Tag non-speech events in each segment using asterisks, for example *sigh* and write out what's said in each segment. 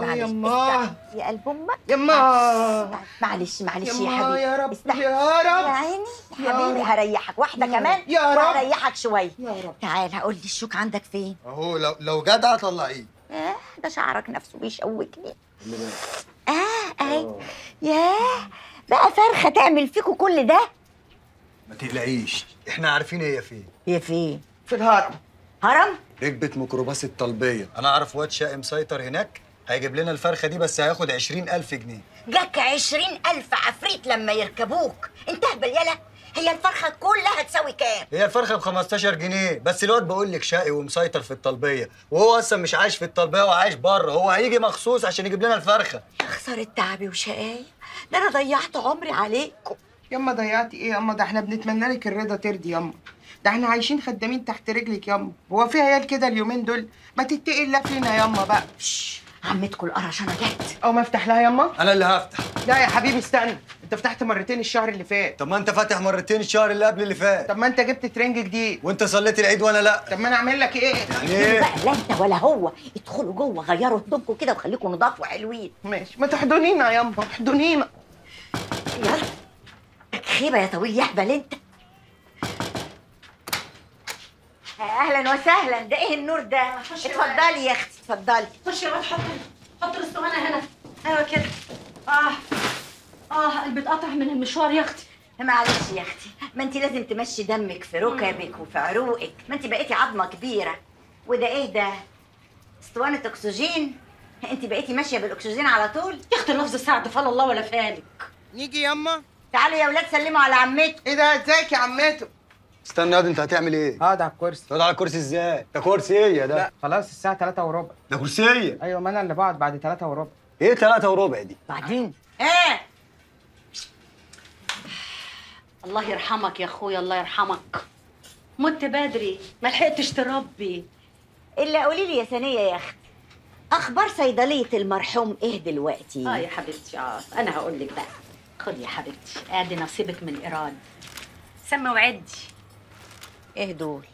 معلش يما. استنى. يا قلب أمك. يما. معلش معلش يا حبيبي. يا رب استحمل. يا يا رب عيني يا يا حبيبي. هريحك. واحدة يا كمان. يا رب. وهريحك شوية. يا رب. تعال هقول لي الشوك عندك فين؟ أهو لو لو جدع طلعيه آه ده شعرك نفسه بيشوكني. آه اي ياه بقى فرخة تعمل فيكوا كل ده؟ ما تقلقيش. إحنا عارفين هي فين. هي فين؟ في الهرم. هرم؟ ركبت ميكروباص الطلبية. أنا أعرف واد شقي مسيطر هناك. هيجيب لنا الفرخة دي بس هياخد 20000 جنيه. جاك عشرين ألف عفريت لما يركبوك. انت اهبل يلا هي الفرخة كلها تساوي كام؟ هي الفرخة ب 15 جنيه. بس الواد بقول لك شقي ومسيطر في الطلبية. وهو أصلا مش عايش في الطلبية وعايش بره. هو هيجي مخصوص عشان يجيب لنا الفرخة. يا خسارة تعبي وشقايا ده أنا ضيعت عمري عليكم. يما ضيعتي إيه يما؟ ده إحنا بنتمنى لك الرضا ترضي يما. ده إحنا عايشين خدامين تحت رجلك يما. هو في عيال كده اليومين دول؟ ما تتقي الله فينا يما بقى. عمتكم القرشانة جت. أو ما أفتح لها يما؟ أنا اللي هفتح. لا يا حبيبي استنى. أنت فتحت مرتين الشهر اللي فات. طب ما أنت فاتح مرتين الشهر اللي قبل اللي فات. طب ما أنت جبت ترنج جديد. وأنت صليت العيد وأنا لأ. طب ما أنا أعمل لك إيه؟ يعني بقى إيه؟ لا أنت ولا هو. ادخلوا جوه غيروا هدومكم كده وخليكم نضاف وحلوين ماشي. ما تحضنينا يما احضنينا. يلا. لك خيبة يا طويل يهبل أنت. أهلا وسهلا. ده إيه النور ده؟ خش يا اتفضلي يا أختي اتفضلي. خش يا واد حط حط الاسطوانه هنا. أيوه كده. آه. آه قلبي اتقطع من المشوار يا أختي. معلش يا أختي ما انت لازم تمشي دمك في ركبك وفي عروقك. ما انت بقيتي عظمة كبيرة. وده إيه ده؟ أسطوانة أكسجين؟ انت بقيتي ماشية بالأكسجين على طول؟ يا أختي لفظ سعد فال الله ولا فالك. نيجي يما تعالوا يا ولاد سلموا على عمتكم. إيه ده؟ إزيك يا عمته استنى يا واد، انت هتعمل إيه؟ اقعد على الكرسي. تقعد على الكرسي إزاي؟ ده كرسي إيه ده؟ لا خلاص الساعة 3 وربع. ده كرسيه أيوه ما أنا اللي بقعد بعد 3 وربع. إيه ثلاثة وربع دي؟ بعدين؟ إيه؟ الله يرحمك يا اخويا الله يرحمك. مت بدري ما لحقتش تربي. إلا قولي لي يا ثانية يا أختي أخبار صيدلية المرحوم إيه دلوقتي؟ آه يا حبيبتي آه أنا هقول لك بقى. خدي يا حبيبتي أدي نصيبك من ايراد سمي وعدي. إيه دول؟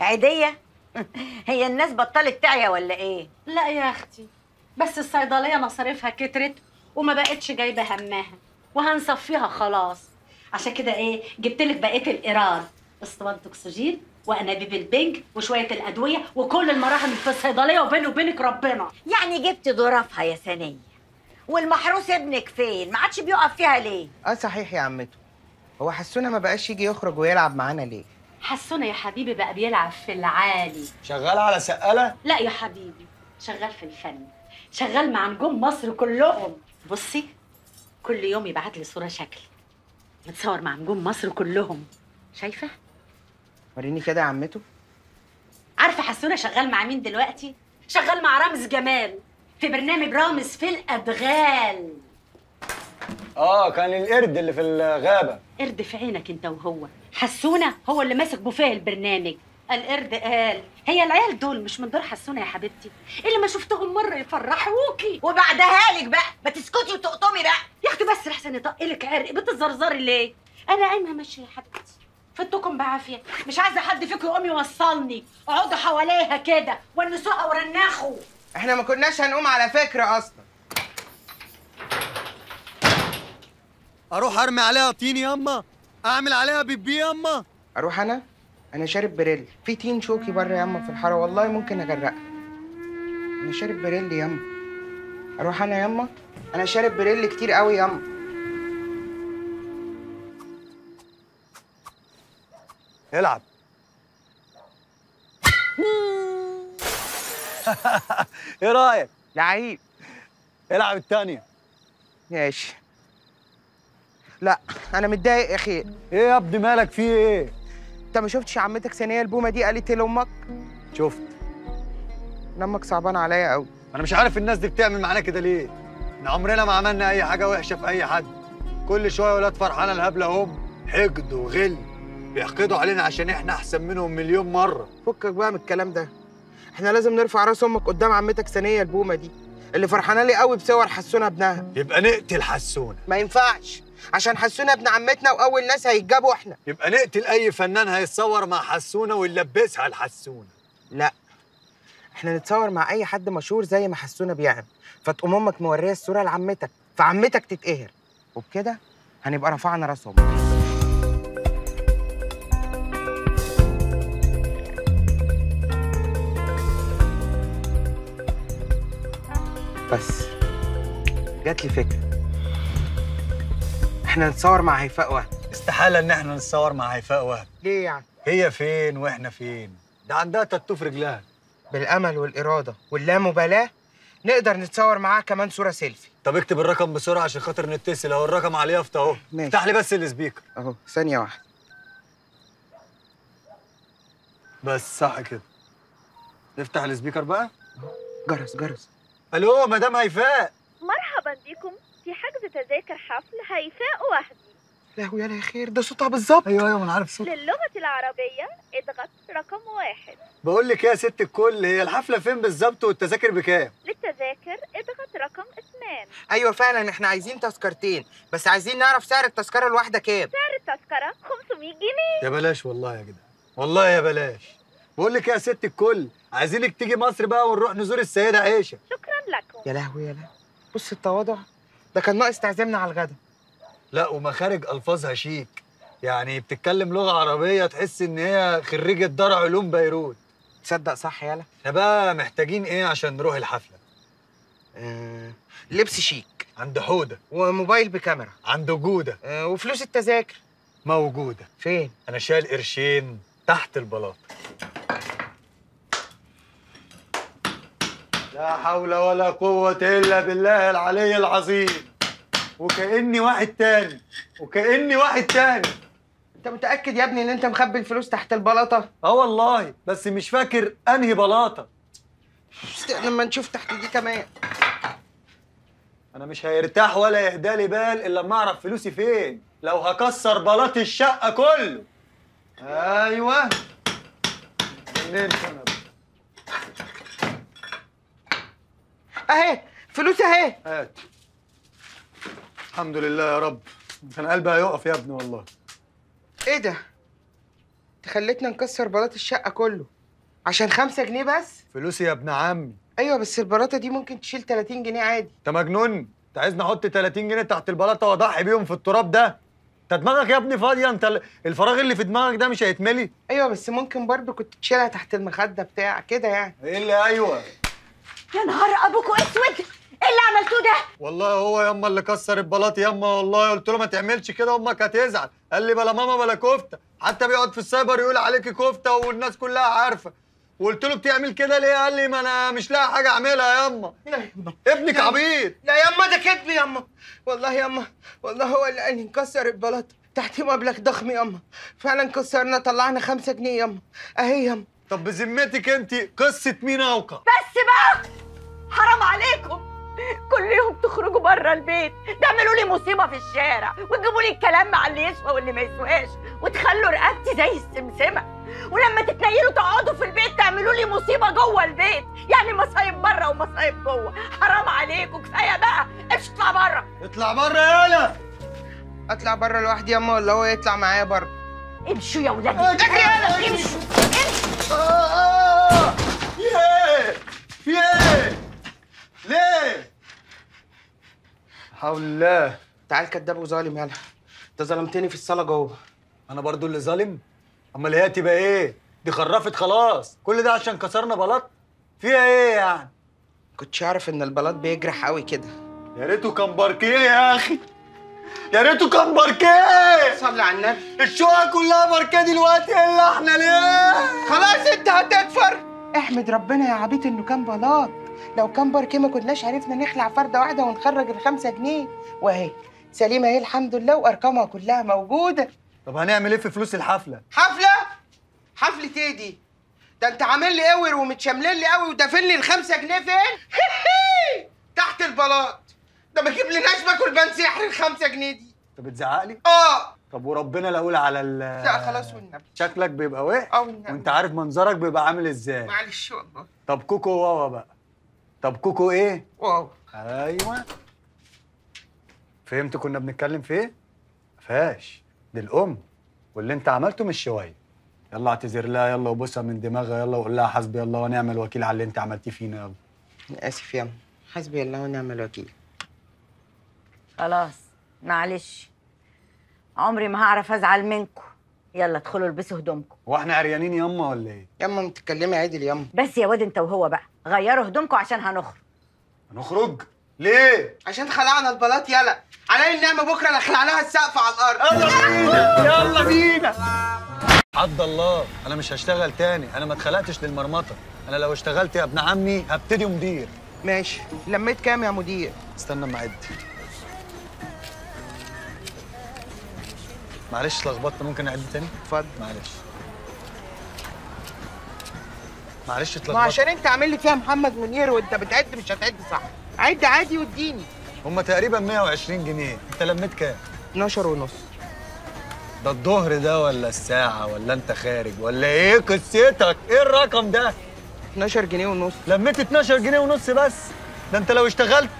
عيدية؟ *laughs* هي الناس بطلت تعيا ولا إيه؟ لا يا أختي بس الصيدلية مصاريفها كترت وما بقتش جايبة همها وهنصفيها خلاص. عشان كده إيه جبت لك بقية الإيراد اسطوانه اكسجين وأنابيب البنج وشوية الأدوية وكل المراهم اللي في الصيدلية وبيني وبينك ربنا. يعني جبت ظرافها يا ثانية والمحروس ابنك فين؟ ما عادش بيقف فيها ليه؟ آه صحيح يا عمته. هو حسونا ما بقاش يجي يخرج ويلعب معانا ليه؟ حسونا يا حبيبي بقى بيلعب في العالي. شغال على سقالة؟ لا يا حبيبي شغال في الفن. شغال مع نجوم مصر كلهم. بصي كل يوم يبعت لي صورة شكل. متصور مع نجوم مصر كلهم. شايفة؟ وريني كده يا عمته. عارفة حسونه شغال مع مين دلوقتي؟ شغال مع رامز جمال في برنامج رامز في الأدغال. آه كان القرد اللي في الغابة. قرد في عينك انت وهو. حسونة هو اللي ماسك بوفيه البرنامج. القرد قال هي العيال دول مش من دور حسونة يا حبيبتي. اللي ما شفتهم مرة يفرحوكي. وبعدها لك بقى ما تسكتي وتقطمي بقى. يا أختي بس لحسن يطقلك عرق؟ بتزرزري ليه؟ أنا قايمة ماشية يا حبيبتي. فدتكم بعافية. مش عايزة حد فيكم يقوم يوصلني. اقعدوا حواليها كده ونسوها ورنخوا إحنا ما كناش هنقوم على فكرة أصلا. أروح ارمي عليها طين ياما اعمل عليها بيبي ياما أروح أنا؟ أنا شارب بريل. في تين شوكي بره ياما في الحارة. والله ممكن اغرقها. أنا شارب بريل ياما أروح أنا ياما أنا شارب بريل كتير قوي ياما العب. *laughs* إيه رأيك؟ لعيب. العب التانية. ماشي. لا أنا متضايق يا أخي. إيه يا ابني مالك في إيه؟ أنت ما شفتش عمتك ثانية البومة دي؟ قالت إيه لأمك. شفت. أمك صعبان عليا قوي أنا مش عارف الناس دي بتعمل معانا كده ليه. إحنا عمرنا ما عملنا أي حاجة وحشة في أي حد. كل شوية ولاد فرحانة الهبلة هم حقد وغل. بيحقدوا علينا عشان إحنا أحسن منهم مليون مرة. فكك بقى من الكلام ده. إحنا لازم نرفع رأس أمك قدام عمتك ثانية البومة دي. اللي فرحانة لي قوي بصور حسونة ابنها. يبقى نقتل حسونة. ما ينفعش. عشان حسونه ابن عمتنا وأول ناس هيتجابوا إحنا. يبقى نقتل أي فنان هيتصور مع حسونة ونلبسها لحسونة. لا. إحنا نتصور مع أي حد مشهور زي ما حسونا بيعمل. فتقوم أمك مورية الصورة لعمتك. فعمتك تتقهر. وبكده هنبقى رفعنا راسهم. بس. جات لي فكرة. إحنا نتصور مع هيفاء وهب استحالة إن إحنا نتصور مع هيفاء وهب ليه يعني؟ هي فين وإحنا فين؟ ده عندها تاتو في رجلها. بالأمل والإرادة واللامبالاة نقدر نتصور معاها كمان صورة سيلفي. طب اكتب الرقم بسرعة عشان خاطر نتصل. اهو الرقم على اليافطة أهو. ماشي. افتح لي بس ال speaker. أهو ثانية واحدة. بس صح كده. نفتح ال speaker بقى. جرس جرس. ألو مدام هيفاء. مرحبا بكم في حجز تذاكر حفل هيفاء وهبي. لهوي يا خير ده صوتها بالظبط. أيوه أيوه ما أنا عارف صوت للغة العربية اضغط رقم واحد. بقول لك يا ست الكل هي الحفلة فين بالظبط والتذاكر بكام؟ للتذاكر اضغط رقم اثنان. أيوه فعلا إحنا عايزين تذكرتين بس عايزين نعرف سعر التذكرة الواحدة كام. سعر التذكرة 500 جنيه. يا بلاش والله يا جدع. والله يا بلاش. بقول لك يا ست الكل عايزينك تيجي مصر بقى ونروح نزور السيدة عائشه شكرا لكم. يا لهوي يا لهوي. بص التواضع ده كان ناقص تعزمنا على الغدا. لا ومخارج الفاظها شيك يعني بتتكلم لغة عربية تحس إن هي خريجة دار علوم بيروت. تصدق صح يالا؟ إحنا بقى محتاجين إيه عشان نروح الحفلة؟ آه لبس شيك. عند حودة. وموبايل بكاميرا. عند جوده آه وفلوس التذاكر. موجودة. فين؟ أنا شايل قرشين تحت البلاط. لا حول ولا قوة إلا بالله العلي العظيم. وكأني واحد تاني. وكأني واحد تاني. أنت متأكد يا ابني إن أنت مخبي الفلوس تحت البلاطة؟ آه والله. بس مش فاكر أنهي بلاطة. لما نشوف تحت دي كمان. أنا مش هيرتاح ولا يهدى لي بال إلا لما أعرف فلوسي فين. لو هكسر بلاط الشقة كله. أيوه. جننت أنا بقى. اهي فلوس اهي. هات. الحمد لله يا رب. كان قلبي هيقف يا ابني والله. إيه ده؟ انت خليتنا نكسر بلاط الشقة كله. عشان خمسة جنيه بس؟ فلوسي يا ابن عمي. أيوه بس البلاطة دي ممكن تشيل 30 جنيه عادي. انت مجنون؟ انت عايزني أحط 30 جنيه تحت البلاطة واضحي بيهم في التراب ده؟ انت دماغك يا ابني فاضية؟ انت ال- الفراغ اللي في دماغك ده مش هيتملي؟ أيوه بس ممكن برضو كنت تشيلها تحت المخدة بتاع كده يعني. إيه اللي أيوه. يا نهار ابوكوا اسود إيه اللي عملتوه ده؟ والله هو ياما اللي كسر البلاط ياما والله قلت له ما تعملش كده أمك هتزعل. قال لي بلا ماما بلا كفتة. حتى بيقعد في السايبر يقول عليكي كفتة والناس كلها عارفة. وقلت له بتعمل كده ليه؟ قال لي ما أنا مش لاقي حاجة أعملها ياما. لا يما ابنك لا. عبيط. لا يما ده كدب يما والله يما والله هو اللي قال لي نكسر البلاط. تحت مبلغ ضخم يما فعلا كسرنا طلعنا خمسة جنيه يما أهي يما طب بذمتك انت قصة مين أوقع؟ بس بقى! حرام عليكم! كل يوم تخرجوا بره البيت تعملوا لي مصيبة في الشارع وتجيبوا لي الكلام مع اللي يسوى واللي ما يسواش وتخلوا رقبتي زي السمسمة. ولما تتنيلوا تقعدوا في البيت تعملوا لي مصيبة جوه البيت. يعني مصايب بره ومصايب جوه. حرام عليكم! كفاية بقى! امشي اطلع بره اطلع بره يالا اطلع بره لوحدي يما ولا هو يطلع معايا بره امشوا يا ولاد! اجري امشوا امشوا! آه! في إيه؟ في إيه؟ ليه؟ حول الله تعال كداب وظالم يلا انت ظلمتني في الصاله جوه أنا برضو اللي ظالم أمال هي تبقى إيه دي خرفت خلاص كل ده عشان كسرنا بلاط فيها إيه يعني كنتش اعرف إن البلاط بيجرح قوي كده يا ريته كان باركيه يا أخي يا ريته كان باركيه صلي على النبي. الشقق كلها باركيه دلوقتي. الا إحنا ليه؟ خلاص انت هتكفر. احمد ربنا يا عبيط إنه كان بلاط. لو كان باركيه ما كناش عرفنا نخلع فرده واحدة ونخرج الخمسة جنيه. وأهي سليمة أهي الحمد لله وأرقامها كلها موجودة. طب هنعمل إيه في فلوس الحفلة؟ حفلة؟ حفلة إيه دي؟ ده أنت عامل لي اور ومتشملل لي قوي ودافن لي الخمسة جنيه فين؟ *laughs* تحت البلاط. ده ما جيبلناش باكل بان سحر الخمسة جنيه دي. انت بتزعق لي آه. طب وربنا لا أقول على ال لا خلاص والنبي. شكلك بيبقى وحش آه والنبي. وانت عارف منظرك بيبقى عامل إزاي. معلش والله. طب كوكو واوا بقى. طب كوكو إيه؟ واو. أيوه. فهمت كنا بنتكلم في إيه؟ فاش. دي الام واللي انت عملته مش شوية. يلا اعتذر لها يلا وبوسها من دماغها يلا وقول لها حسبي الله ونعم الوكيل على اللي انت عملتيه فينا يلا. اسف ياما حسبي الله ونعم الوكيل. خلاص معلش. عمري ما هعرف أزعل منكم. يلا ادخلوا البسوا هدومكم. هو إحنا عريانين ياما ولا إيه؟ ياما ما تتكلمي عدل ياما. بس يا واد انت وهو بقى غيروا هدومكم عشان هنخرج. هنخرج؟ ليه؟ عشان خلعنا البلاط يلا. علي النعمة بكرة نخلع لها السقف على الأرض. يلا بينا. يلا بينا. عبد الله أنا مش هشتغل تاني. أنا ما اتخلقتش للمرمطة. أنا لو اشتغلت يا ابن عمي هبتدي مدير. ماشي. لميت كام يا مدير؟ استنى أما اعد معلش اتلخبطت ممكن اعد تاني؟ اتفضل. معلش. معلش ما اتلخبطت عشان انت عامل لي فيها محمد منير وانت بتعد مش هتعد صح. عد عادي واديني هم تقريبا 120 جنيه. انت لميت كام؟ 12 ونص. ده الظهر ده ولا الساعة ولا انت خارج ولا إيه قصتك؟ إيه الرقم ده؟ 12 جنيه ونص. لميت 12 جنيه ونص بس. ده انت لو اشتغلت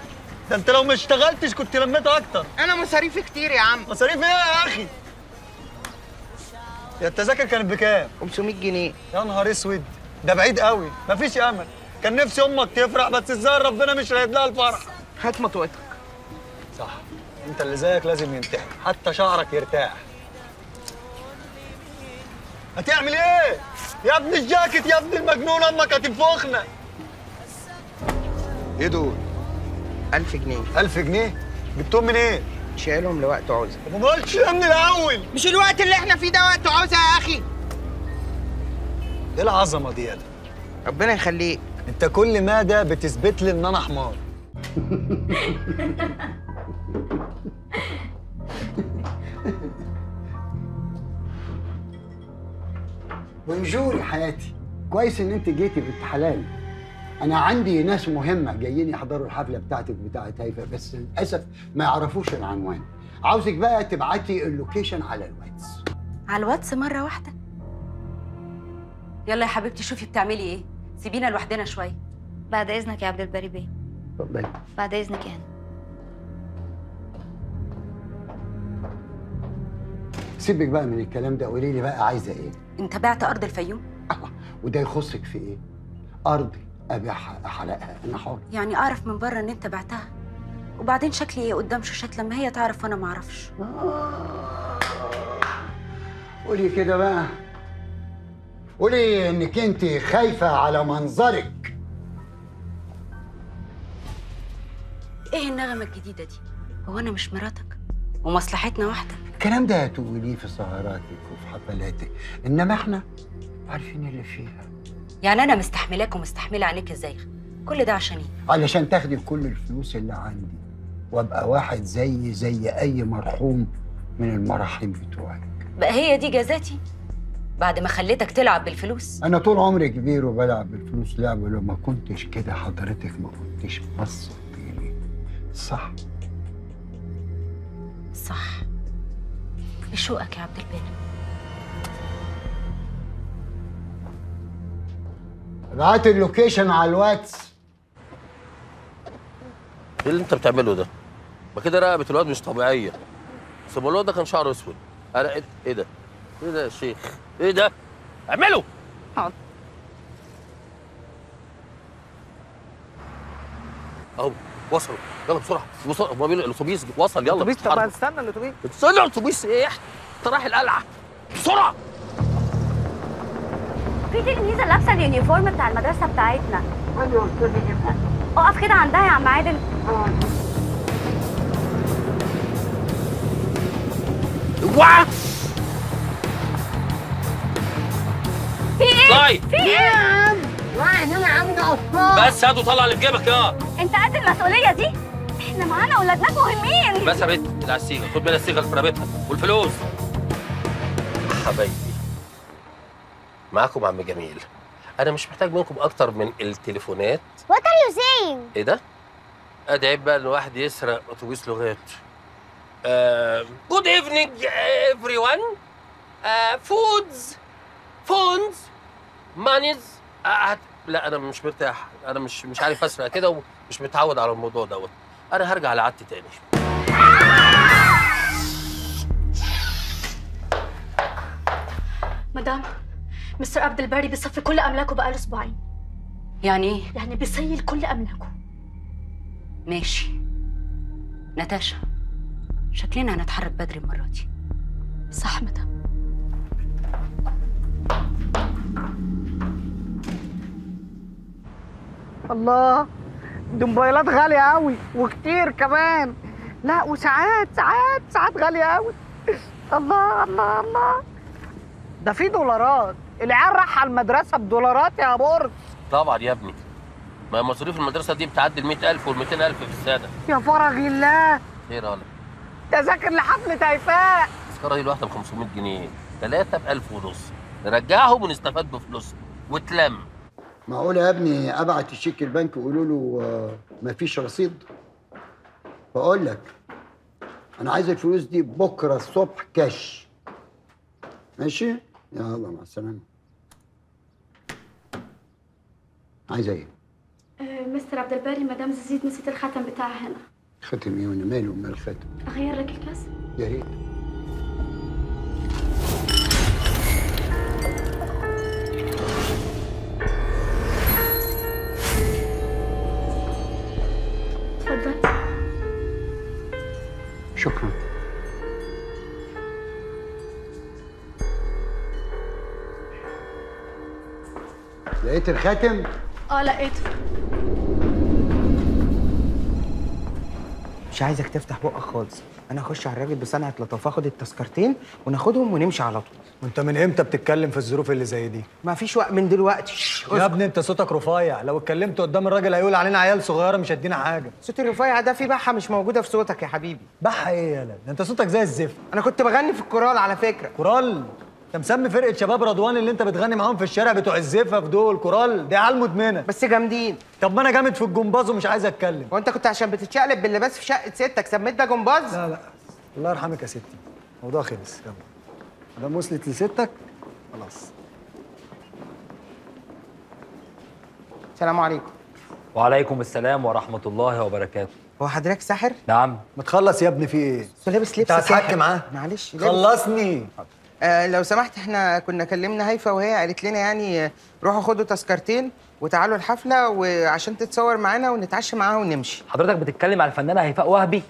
ده انت لو ما اشتغلتش كنت لميت أكتر. أنا مصاريفي كتير يا عم. مصاريف إيه يا أخي؟ يا التذاكر كانت بكام؟ 500 جنيه. يا نهار اسود. ده بعيد قوي. مفيش أمل. كان نفسي أمك تفرح بس إزاي ربنا مش رايد لها الفرح. هات مطوتك صح. أنت اللي زيك لازم ينتحر. حتى شعرك يرتاح. هتعمل إيه؟ يا ابن الجاكيت يا ابن المجنون أمك هتنفخنا. إيه دول؟ 1000 جنيه. 1000 جنيه؟ جبتهم من إيه شايلهم لوقت عوزة. طب ما قلتش ليه من الأول. مش الوقت اللي إحنا فيه ده وقت عوزة يا أخي. إيه العظمة دي يالا ربنا يخليك. أنت كل ما ده بتثبت لي إن أنا حمار. *laughs* bonjour يا حياتي. كويس إن أنت جيتي بنت حلال. أنا عندي ناس مهمة جايين يحضروا الحفلة بتاعتك بتاعت هيفا بس للأسف ما يعرفوش العنوان. عاوزك بقى تبعتي ال location على الواتس. على الواتس مرة واحدة. يلا يا حبيبتي شوفي بتعملي إيه. سيبينا لوحدنا شوية. بعد إذنك يا عبد الباري بيه. اتفضلي. بعد إذنك يعني. سيبك بقى من الكلام ده قولي لي بقى عايزة إيه. انت بعت أرض الفيوم؟ الله وده يخصك في إيه؟ أرضي. ابيعها أحرقها. أنا حر. يعني أعرف من بره إن أنت بعتها؟ وبعدين شكلي إيه قدام شاشات لما هي تعرف وأنا معرفش قولي كده بقى. قولي إنك أنت خايفة على منظرك. إيه النغمة الجديدة دي؟ هو أنا مش مراتك؟ ومصلحتنا واحدة؟ الكلام ده هتقوليه في سهراتك وفي حفلاتك إنما إحنا عارفين اللي فيها. يعني أنا مستحملاك ومستحملة عليك إزاي كل ده عشان إيه؟ علشان تاخدي كل الفلوس اللي عندي وأبقى واحد زي زي أي مرحوم من المراحيم بتوعك. بقى هي دي جزاتي؟ بعد ما خليتك تلعب بالفلوس؟ أنا طول عمري كبير وبلعب بالفلوس لعب ولو ما كنتش كده حضرتك ما كنتش بصت لي صح؟ صح. بشوقك يا عبد الباري ابعت ال location على الواتس. إيه اللي أنت بتعمله ده؟ ما كده رقبة الواد مش أما الواد ده كان شعره أسود. أنا إيه إيه ده؟ إيه ده يا شيخ؟ إيه ده؟ اعمله! حاضر. أهو وصلوا يلا بسرعة. وصل. ما بين الأتوبيس وصل. يلا. اتوبيس طب. استنى الأتوبيس. استنى الأتوبيس إيه؟ أنت رايح القلعة. بسرعة! في تلميذه لابسه اليونيفورم بتاع المدرسة بتاعتنا. اقف كده عندها يا عم عادل. اوعى في إيه؟ طيب. في إيه؟ يا عم بس هات وطلع اللي في جيبك يا انت قد المسؤولية دي؟ إحنا معانا أولاد ناس مهمين. بس يا بنت الصيغه خد منها الصيغه اللي في رقبتها. والفلوس. حبايبي. معاكم عم جميل. أنا مش محتاج منكم أكتر من التليفونات. What are you saying? إيه ده؟ ادي عيب بقى إن واحد يسرق أتوبيس لغات. good evening everyone phones phones moneys لا أنا مش مرتاح. أنا مش مش عارف أسرق كده ومش متعود على الموضوع دوت. أنا هرجع لعادتي تاني. مدام. مستر عبد الباري بيصفي كل أملاكه بقاله أسبوعين. يعني إيه؟ يعني بيسيل كل أملاكه. ماشي. ناتاشا شكلنا هنتحرك بدري المرة دي. صح مدام. الله دي موبايلات غالية أوي وكتير كمان. لا وساعات ساعات ساعات غالية أوي. الله الله الله. ده في دولارات. العيال رايحة المدرسة بدولارات يا بورس طبعا يا ابني. ما مصاريف المدرسة دي بتعدي ال 100000 وال 200000 في السنة. يا فرج الله. إيه رايك تذاكر لحفلة هيفاء التذكره دي الواحده ب 500 جنيه. ثلاثة ب 1000 ونص. نرجعهم ونستفاد بفلوسهم وتلم. معقول يا ابني أبعت الشيك البنك يقولوا له آه، مفيش رصيد. بقول لك أنا عايز الفلوس دي بكرة الصبح كاش. ماشي؟ يلا مع السلامة. عايزة إيه؟ مستر عبد الباري مدام زيزيد نسيت الخاتم بتاعها هنا. خاتم إيه وأنا ماله ومال الخاتم أغير لك الكاس؟ يا ريت. اتفضل شكرا. لقيت الخاتم آه لقيته مش عايزك تفتح بقك خالص. أنا هخش على الراجل بصنعة لطافة آخد التذكرتين وناخدهم ونمشي على طول. وانت من إمتى بتتكلم في الظروف اللي زي دي؟ ما فيش وقت من دلوقتي. يا ابني انت صوتك رفيع. لو اتكلمت قدام الراجل هيقول علينا عيال صغيرة مش هدينا حاجة. صوت الرفيع ده في بحة مش موجودة في صوتك يا حبيبي. بحة إيه يالا ده انت صوتك زي الزفت. أنا كنت بغني في الكورال على فكرة. كورال؟ انت مسمي فرقة شباب رضوان اللي انت بتغني معاهم في الشارع بتوع الزفة في دول كورال؟ دي عيال مدمنة. بس جامدين. طب ما أنا جامد في الجمباز ومش عايز اتكلم. وأنت كنت عشان بتتشقلب باللباس في شقة ستك سميت ده جمباز؟ لا لا. الله يرحمك يا ستي. الموضوع خلص. يلا. ده وصلت لستك؟ خلاص. السلام عليكم. وعليكم السلام ورحمة الله وبركاته. هو حضرتك ساحر؟ نعم. ما تخلص يا ابني في إيه؟ بس لابس لبس انت هتحكي ساحر. معاه؟ معلش خلصني. آه لو سمحت إحنا كنا كلمنا هيفا وهي قالت لنا يعني روحوا خدوا تذكرتين وتعالوا الحفلة وعشان تتصور معانا ونتعشى معاها ونمشي. حضرتك بتتكلم على الفنانة هيفاء وهبي؟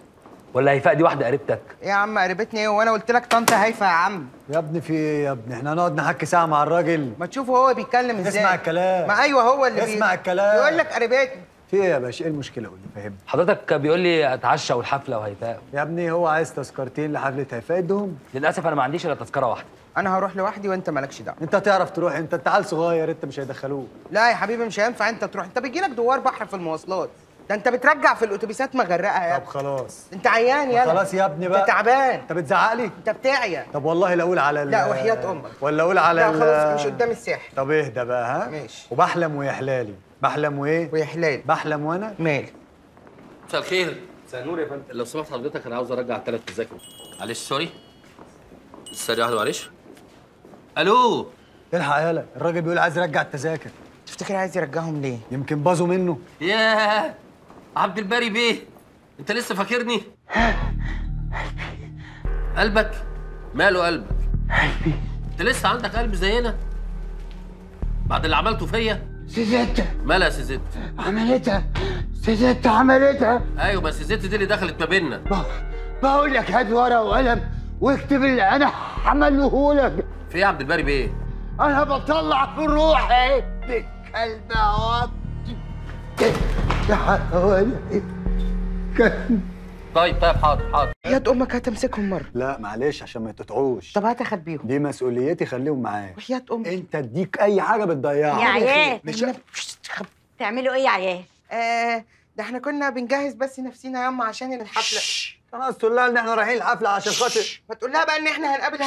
ولا هيفاء دي واحدة قريبتك؟ يا عم قريبتني إيه وأنا قلت لك طنط هيفا يا عم. يا ابني في إيه يا ابني؟ إحنا هنقعد نحكي ساعة مع الراجل. ما تشوفه هو بيتكلم إزاي. اسمع الكلام. ما أيوه هو اللي بي- اسمع الكلام. يقول لك قريبتني في إيه يا باشا؟ إيه المشكلة؟ قول لي فهمني. حضرتك بيقول لي اتعشى والحفلة وهيفاء. يا ابني هو عايز تذكرتين لحفلة هيفاء ادهم للأسف أنا ما عنديش إلا تذكرة واحدة. أنا هروح لوحدي وأنت مالكش دعوة. أنت تعرف تروح؟ أنت أنت عيل صغير أنت مش هيدخلوك. لا يا حبيبي مش هينفع أنت تروح. أنت بيجي لك دوار بحر في المواصلات. ده أنت بترجع في الأتوبيسات مغرقة يا طب خلاص. أنت عيان يلا. خلاص يا ابني بقى. انت تعبان. أنت بتزعق لي؟ أنت بتعيا طب والله لا أقول على لا وحياة أمك. ولا أقول على لا خلاص مش قدام الساحل. طب اهدى بقى ها؟ ماشي. وبحلم ويحلالي بحلم وايه؟ ويحلال بحلم وأنا؟ مالي مساء الخير. مساء النور يا فندم. لو سمحت حضرتك أنا عاوز أرجع ثلاث تذاكر. معلش سوري. ثانية واحدة معلش. ألو. الحق يالا الراجل بيقول عايز يرجع التذاكر. تفتكر عايز يرجعهم ليه؟ يمكن باظوا منه. ياه. عبد الباري بيه. أنت لسه فاكرني؟ قلبك. ماله قلبك؟ قلبي. أنت لسه عندك قلب زينا؟ بعد اللي عملته فيا؟ سيزيتا. مالها يا سيزيت عملتها. سيزيتا عملتها. أيوه بس الست دي اللي دخلت ما بيننا. بقول لك هات ورقة وقلم واكتب اللي أنا عمله لك. في إيه يا عبد الباري بيه أنا بطلع في روحي. ابن كلب يا حوالي كان طيب طيب حاضر حاضر. يا أمك هتمسكهم مرة. لا معلش عشان ما يتقطعوش طب هات اخبيهم دي مسؤوليتي خليهم معاك وحياة أمك. أنت أديك أي حاجة بتضيعها. يا عيال. مش تعملوا إيه يا عيال؟ آه ده إحنا كنا بنجهز بس نفسينا ياما عشان الحفلة. خلاص تقول لها إن إحنا رايحين الحفلة عشان خاطر. ما تقول لها بقى إن إحنا هنقابل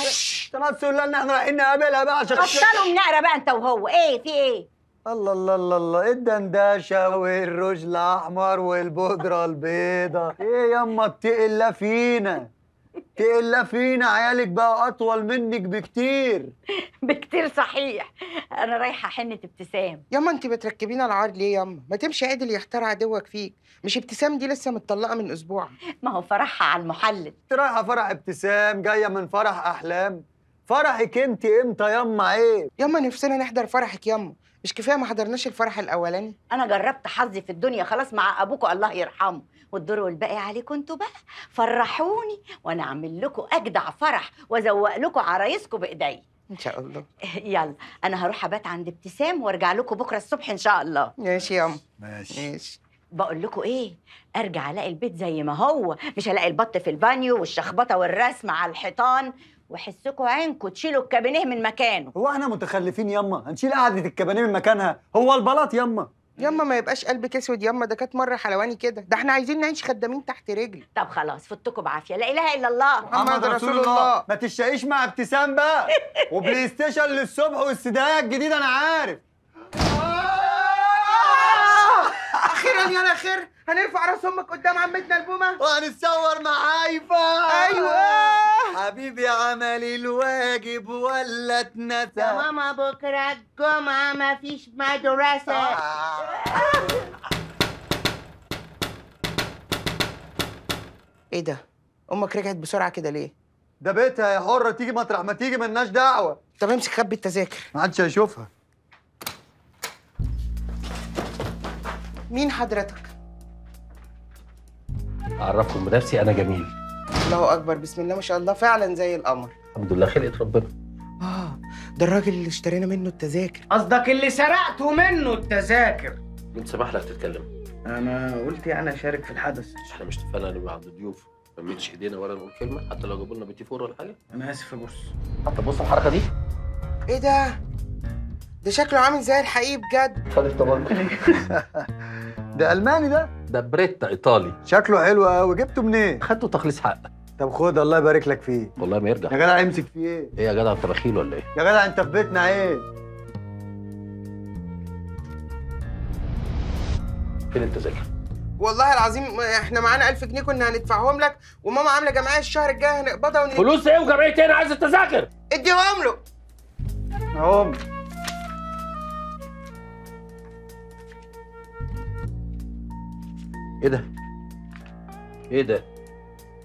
خلاص تقول لها إن إحنا رايحين نقابلها بقى عشان خاطر. بطلوا منقرة بقى أنت وهو. إيه؟ في إيه؟ الله الله الله الله إيه الدندشه والروج الأحمر والبودرة البيضاء إيه ياما اتقل فينا. اتقل فينا عيالك بقى أطول منك بكتير. *laughs* بكتير صحيح. أنا رايحة حنة ابتسام. ياما انت بتركبينا العار ليه ياما ما تمشي عدل يختار عدوك فيك. مش ابتسام دي لسه متطلقة من أسبوع. ما هو فرحها على المحلل. انت رايحه فرح ابتسام جاية من فرح أحلام. فرحك انت إمتى يما عيب. ياما نفسنا نحضر فرحك ياما مش كفاية ما حضرناش الفرح الأولاني؟ أنا جربت حظي في الدنيا خلاص مع ابوكم الله يرحمه. والدور والباقي عليكم أنتوا بقى. فرحوني وأنا أعمل لكم أجدع فرح وأزوق لكم عرايسكم بايدي إن شاء الله. *laughs* يلا أنا هروح أبات عند ابتسام وأرجع لكم بكرة الصبح إن شاء الله. ماشي ياما ماشي. ماشي. بقول لكم إيه؟ أرجع ألاقي البيت زي ما هو. مش هلاقي البط في البانيو والشخبطة والرسم على الحيطان. وحسكوا عينكم تشيلوا الكابينيه من مكانه. هو إحنا متخلفين يما هنشيل قعدة الكبانيه من مكانها؟ هو البلاط يما ياما ما يبقاش قلبك اسود ياما ده كانت مرة حلواني كده. ده إحنا عايزين نعيش خدامين تحت رجلي طب خلاص فوتكم بعافية. لا إله إلا الله. محمد رسول الله. ما تشتاقيش مع ابتسام بقى. *laughs* و PlayStation للصبح والسداية الجديدة أنا عارف. أخيرا يا خير هنرفع راس أمك قدام عمتنا البومة. وهنتصور مع هيفا أيوه. حبيبي عمل الواجب ولا اتنسى. ماما بكرة الجمعة مفيش مدرسة. إيه ده؟ أمك رجعت بسرعة كده ليه؟ ده بيتها يا حرة تيجي مطرح ما تيجي ملناش دعوة. طب امسك خبي التذاكر. ما حدش هيشوفها. مين حضرتك؟ أعرفكم بنفسي أنا جميل. الله أكبر بسم الله ما شاء الله. فعلا زي القمر. الحمد لله خلقه ربنا. آه ده الراجل اللي اشترينا منه التذاكر. قصدك اللي سرقته منه التذاكر. مين سمح لك تتكلم. أنا قلت يعني اشارك في الحدث. إحنا مش اتفقنا نبقى عند الضيوف ما نمدش إيدينا ولا نقول كلمة حتى لو جابوا لنا بيتي فور ولا حاجة. أنا آسف يا بص حتى بص الحركة دي. إيه ده؟ ده شكله عامل زي الحقيقي بجد. خد الطبق *laughs* ده ألماني ده؟ ده بريتا إيطالي. شكله حلو قوي جبته منين؟ خدته تخليص حق. طب خد الله يبارك لك فيه. والله ما يرجع. يا جدع امسك فيه إيه؟ إيه يا جدع أنت بخيل ولا إيه؟ يا جدع أنت في بيتنا عيب فين التذاكر؟ والله العظيم إحنا معانا 1000 جنيه كنا هندفعهم لك وماما عاملة جمعية الشهر الجاي هنقبضها ون... فلوس إيه وجمعية إيه؟ أنا عايز التذاكر. اديهم له. اهم إيه ده؟ إيه ده؟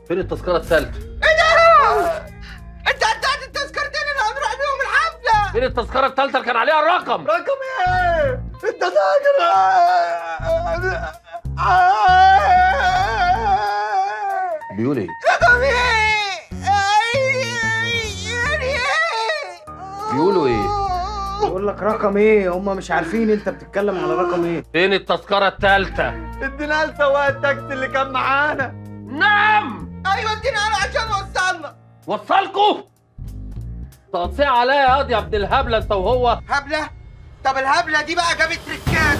فين التذكرة الثالثة؟ إيه ده؟ انت اديت التذكرتين اللي هنروح بيهم الحفله فين التذكرة الثالثة اللي كان عليها الرقم؟ رقم إيه؟ انت فاكر؟ بيقول إيه؟ رقم إيه؟ بيقولوا إيه؟ بقول لك رقم إيه هم مش عارفين انت بتتكلم على رقم إيه فين التذكره الثالثه ادينا لسواق التاكسي اللي كان معانا نعم أيوه ادينا له عشان وصلنا وصلكوا تقطيع عليا يا قاضي يا ابن الهبله انت وهو هبله طب الهبله دي بقى جابت تريكات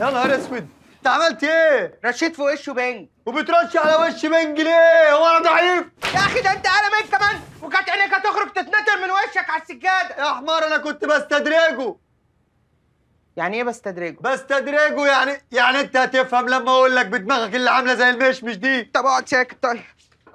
يا نهار أسود. انت عملت إيه؟ رشيت في وشه بنج. وبترش على وش بنج ليه؟ هو أنا ضعيف؟ يا أخي ده أنت قلمين كمان. وكانت عينيك هتخرج تتنطر من وشك على السجادة. يا حمار أنا كنت بستدرجه. يعني إيه بستدرجه؟ بستدرجه يعني يعني أنت هتفهم لما أقول لك بدماغك اللي عاملة زي المشمش دي. طب أقعد ساكت طيب.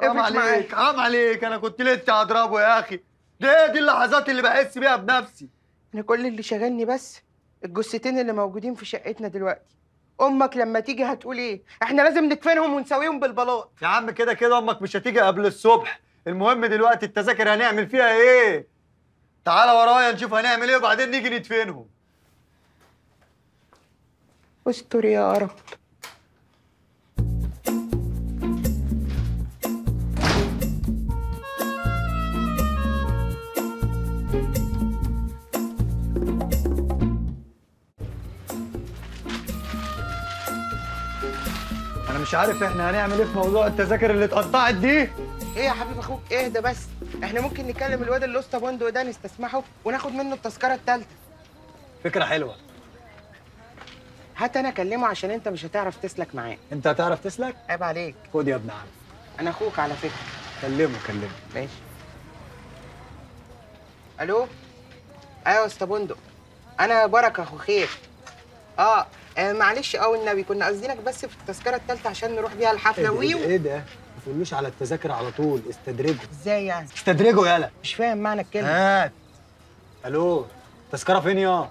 حرام. عليك حرام عليك. أنا كنت لسه هضربه يا أخي. دي دي اللحظات اللي بحس بيها بنفسي؟ أنا كل اللي شاغلني بس الجثتين اللي موجودين في شقتنا دلوقتي. أمك لما تيجي هتقول إيه؟ إحنا لازم ندفنهم ونسويهم بالبلاط. يا عم كده كده أمك مش هتيجي قبل الصبح. المهم دلوقتي التذاكر هنعمل فيها إيه؟ تعالى ورايا نشوف هنعمل إيه وبعدين نيجي ندفنهم. استر يا رب. مش عارف إحنا هنعمل إيه في موضوع التذاكر اللي اتقطعت دي. إيه يا حبيب أخوك؟ اهدى بس؟ إحنا ممكن نكلم الواد اللي اسطى بوندو ده نستسمحه وناخد منه التذكرة الثالثه فكرة حلوة. هات أنا اكلمه عشان انت مش هتعرف تسلك معاه. انت هتعرف تسلك؟ عيب عليك. خد يا ابن عم. أنا أخوك على فكرة. كلمه كلمه. ماشي. ألو؟ أيوه يا اسطى بندق أنا بركة اخو خير. آه, آه معلش قوي النبي كنا قاصدينك بس في التذكرة الثالثه عشان نروح بيها الحفلة. ده, ويو. إيه ده؟ ما تقولوش على التذاكر على طول. استدرجه إزاي يعني؟ استدرجه يالا. مش فاهم معنى الكلمة. هات ألو التذكره فين يا؟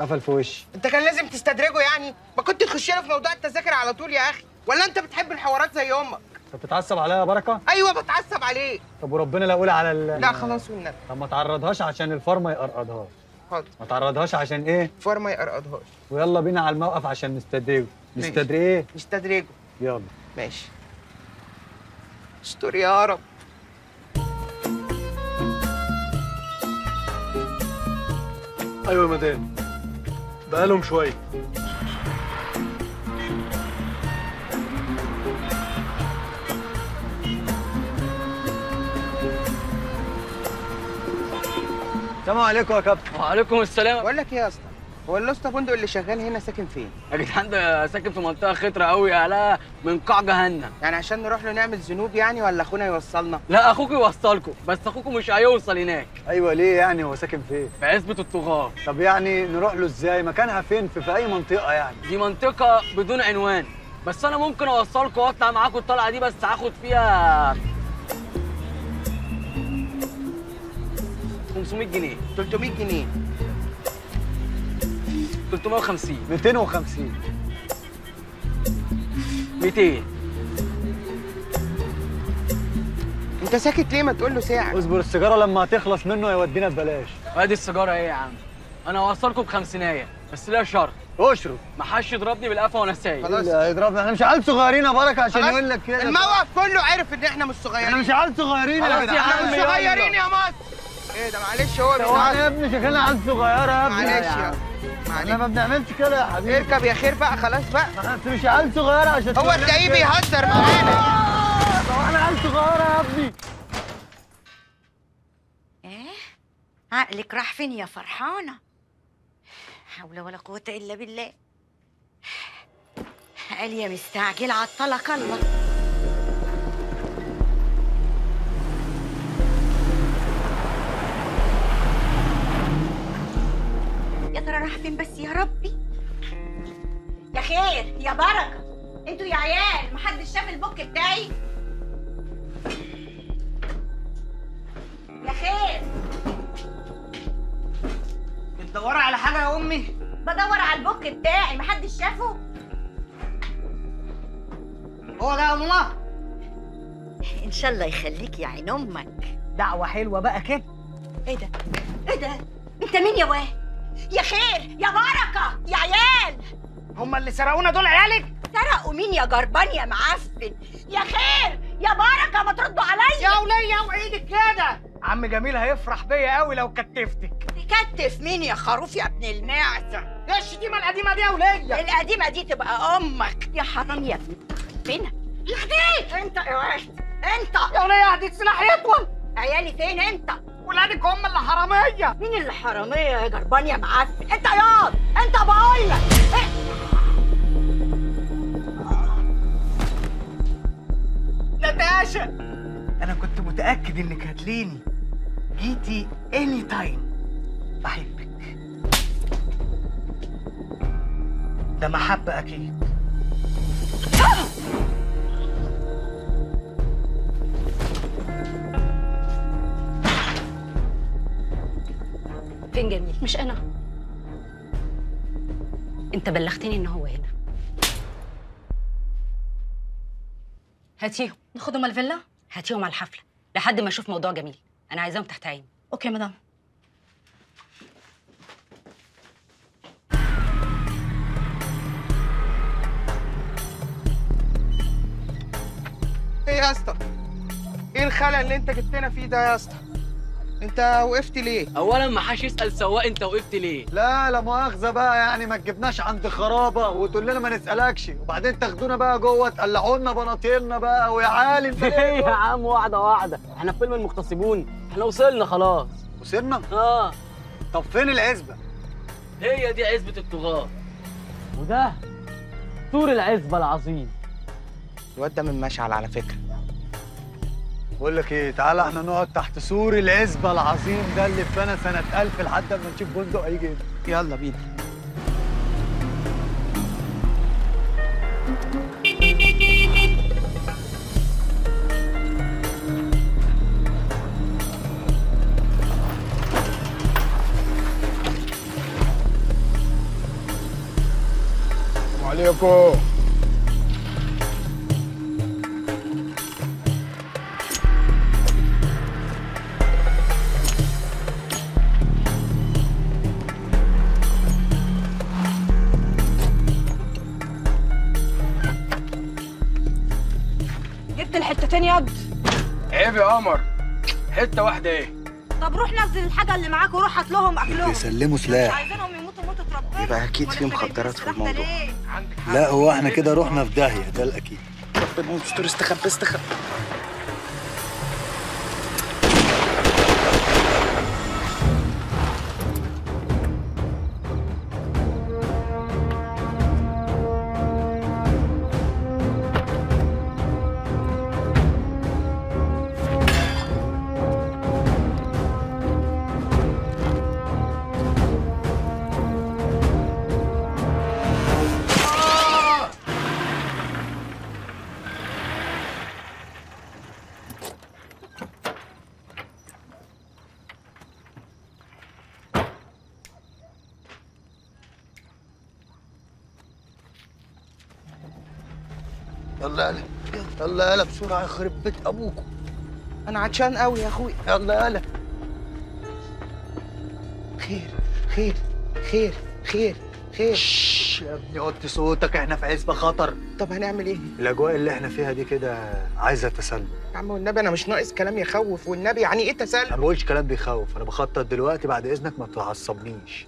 قفل في وشي. أنت كان لازم تستدرجه يعني. ما كنت تخش في موضوع التذاكر على طول يا أخي. ولا أنت بتحب الحوارات زي أمك؟ انت بتتعصب عليا يا بركة؟ أيوه بتعصب عليه طب وربنا لا أقول على ال... لا خلاص والنبي. طب ما تعرضهاش عشان الفار ما يقرقضهاش. حاضر ما تعرضهاش عشان إيه؟ فار ما يقرقضهاش. ويلا بينا على الموقف عشان نستدرجه. ماشي. نستدري إيه؟ نستدرجه. يلا. ماشي. استر يا رب أيوه يا مدام. بقالهم شوية. السلام عليكم يا كابتن. وعليكم السلام. بقول لك إيه يا اسطى؟ هو الأسطى بندق اللي شغال هنا ساكن فين؟ يا جدعان ده ساكن في منطقة خطرة قوي يا من قاع جهنم. يعني عشان نروح له نعمل ذنوب يعني ولا أخونا يوصلنا؟ لا أخوك يوصلكم بس أخوكم مش هيوصل هناك. أيوه ليه يعني؟ هو ساكن فين؟ في عزبة الطغاة. طب يعني نروح له إزاي؟ مكانها فين؟ في, في أي منطقة يعني؟ دي منطقة بدون عنوان. بس أنا ممكن أوصلكم وأطلع معاكم الطلعة دي بس هاخد فيها 500 جنيه. 300 جنيه. 350 250 200 انت ساكت ليه؟ ما تقول له ساعة. اصبر السيجارة لما هتخلص منه هيودينا ببلاش. ادي السيجارة إيه يا عم؟ أنا هوصلكم بخمسيناية بس ليها شرط. اشرب. ما حدش يضربني بالقفا وأنا سايق. خلاص. هيضربنا إحنا مش عيال صغيرين يا بركة عشان. يقول لك كده. الموقف كله عرف ان إحنا مش صغيرين. إحنا مش عيال صغيرين يا جدعان. عم. صغيرين يا مصر. إيه ده معلش هو هو إحنا يا ابني شكلنا عيال صغيرة يا ابني. معلش يا إحنا ما بنعملش كده يا حبيبي. اركب يا خير بقى خلاص بقى. انت مش عيال صغيرة عشان هو تلاقيه. بيهزر معانا. هو إحنا عيال صغيرة يا ابني. إيه؟ عقلك راح فين يا فرحانة؟ حول ولا قوة إلا بالله. قال يا مستعجل عطلك الله. راح فين بس يا ربي. يا خير يا بركة. أنتوا يا عيال محدش شاف البوك بتاعي. يا خير. بتدوري على حاجة يا أمي؟ بدور على البوك بتاعي محدش شافه. هو ده يا ماما؟ إن شاء الله يخليك يا عين أمك. دعوة حلوة بقى كده. إيه ده؟ إيه ده؟ انت مين يا واد يا خير يا بركة يا عيال. هما اللي سرقونا دول عيالك؟ سرقوا مين يا جربان يا معفن؟ يا خير يا بركة ما تردوا عليا. يا ولية وايدك كده. عم جميل هيفرح بيا قوي لو كتفتك. تكتف مين يا خروف يا ابن المعزة؟ يا الشتيمه القديمة دي يا ولية؟ القديمة دي تبقى أمك. يا حرام يا ابن فين يهديك انت يا واد انت. يا ولية هديك سلاح يطول. عيالي فين أنت؟ ولادك هم اللي حرامية. مين اللي حرامية يا جربان يا معفن انت ياض انت بقول لك؟ نتاشا أنا كنت متأكد إنك هتليني. جيتي اني تايم بحبك. ده محبة أكيد. فين جميل؟ مش أنا. أنت بلغتني إن هو هنا. هاتيهم. ناخدهم الفيلا؟ هاتيهم على الحفلة. لحد ما أشوف موضوع جميل. أنا عايزاهم تحت عيني. أوكي مدام. إيه يا اسطى؟ إيه الخلل اللي أنت جبتنا فيه ده يا اسطى؟ انت وقفت ليه؟ اولا ما حدش يسأل سواق أنت وقفت ليه. لا لا مؤاخذة بقى يعني ما تجيبناش عند خرابة وتقول لنا ما نسألكش. وبعدين تاخدونا بقى جوه تقلعوا لنا بناطيلنا بقى. ويا عالم انت *laughs* إيه يا عم واحدة واحدة. إحنا في فيلم المغتصبون؟ إحنا وصلنا خلاص. وصلنا؟ آه. طب فين العزبة؟ هي دي عزبة الطغاه وده سور العزبة العظيم. الواد ده من مشعل على فكرة. بقول لك إيه تعالى إحنا نقعد تحت سور العزبة العظيم ده اللي اتبنى سنة 1000 لحد ما نشوف بندق هيجي يلا بينا. عليكم. جبت الحتتين ياض عيب يا قمر. حتة واحدة إيه؟ طب روح نزل الحاجة اللي معاك وروح هات لهم أكلهم. بيسلموا مش سلاح عايزينهم يموتوا موتة ربنا. يبقى أكيد في مخدرات في الموضوع. لا هو إحنا كده رحنا في داهية ده الأكيد. ربنا يستر استخبى استخبى. بسرعة يخرب بيت ابوكم أنا عطشان قوي يا اخويا يلا يلا. خير خير خير خير خير. شش يا ابني وطي صوتك إحنا في عزبة خطر. طب هنعمل إيه؟ الأجواء اللي إحنا فيها دي كده عايزة تسلم. يا عم والنبي أنا مش ناقص كلام يخوف والنبي يعني إيه أنا تسلم ما بقولش كلام بيخوف أنا بخطط دلوقتي بعد إذنك ما تعصبنيش.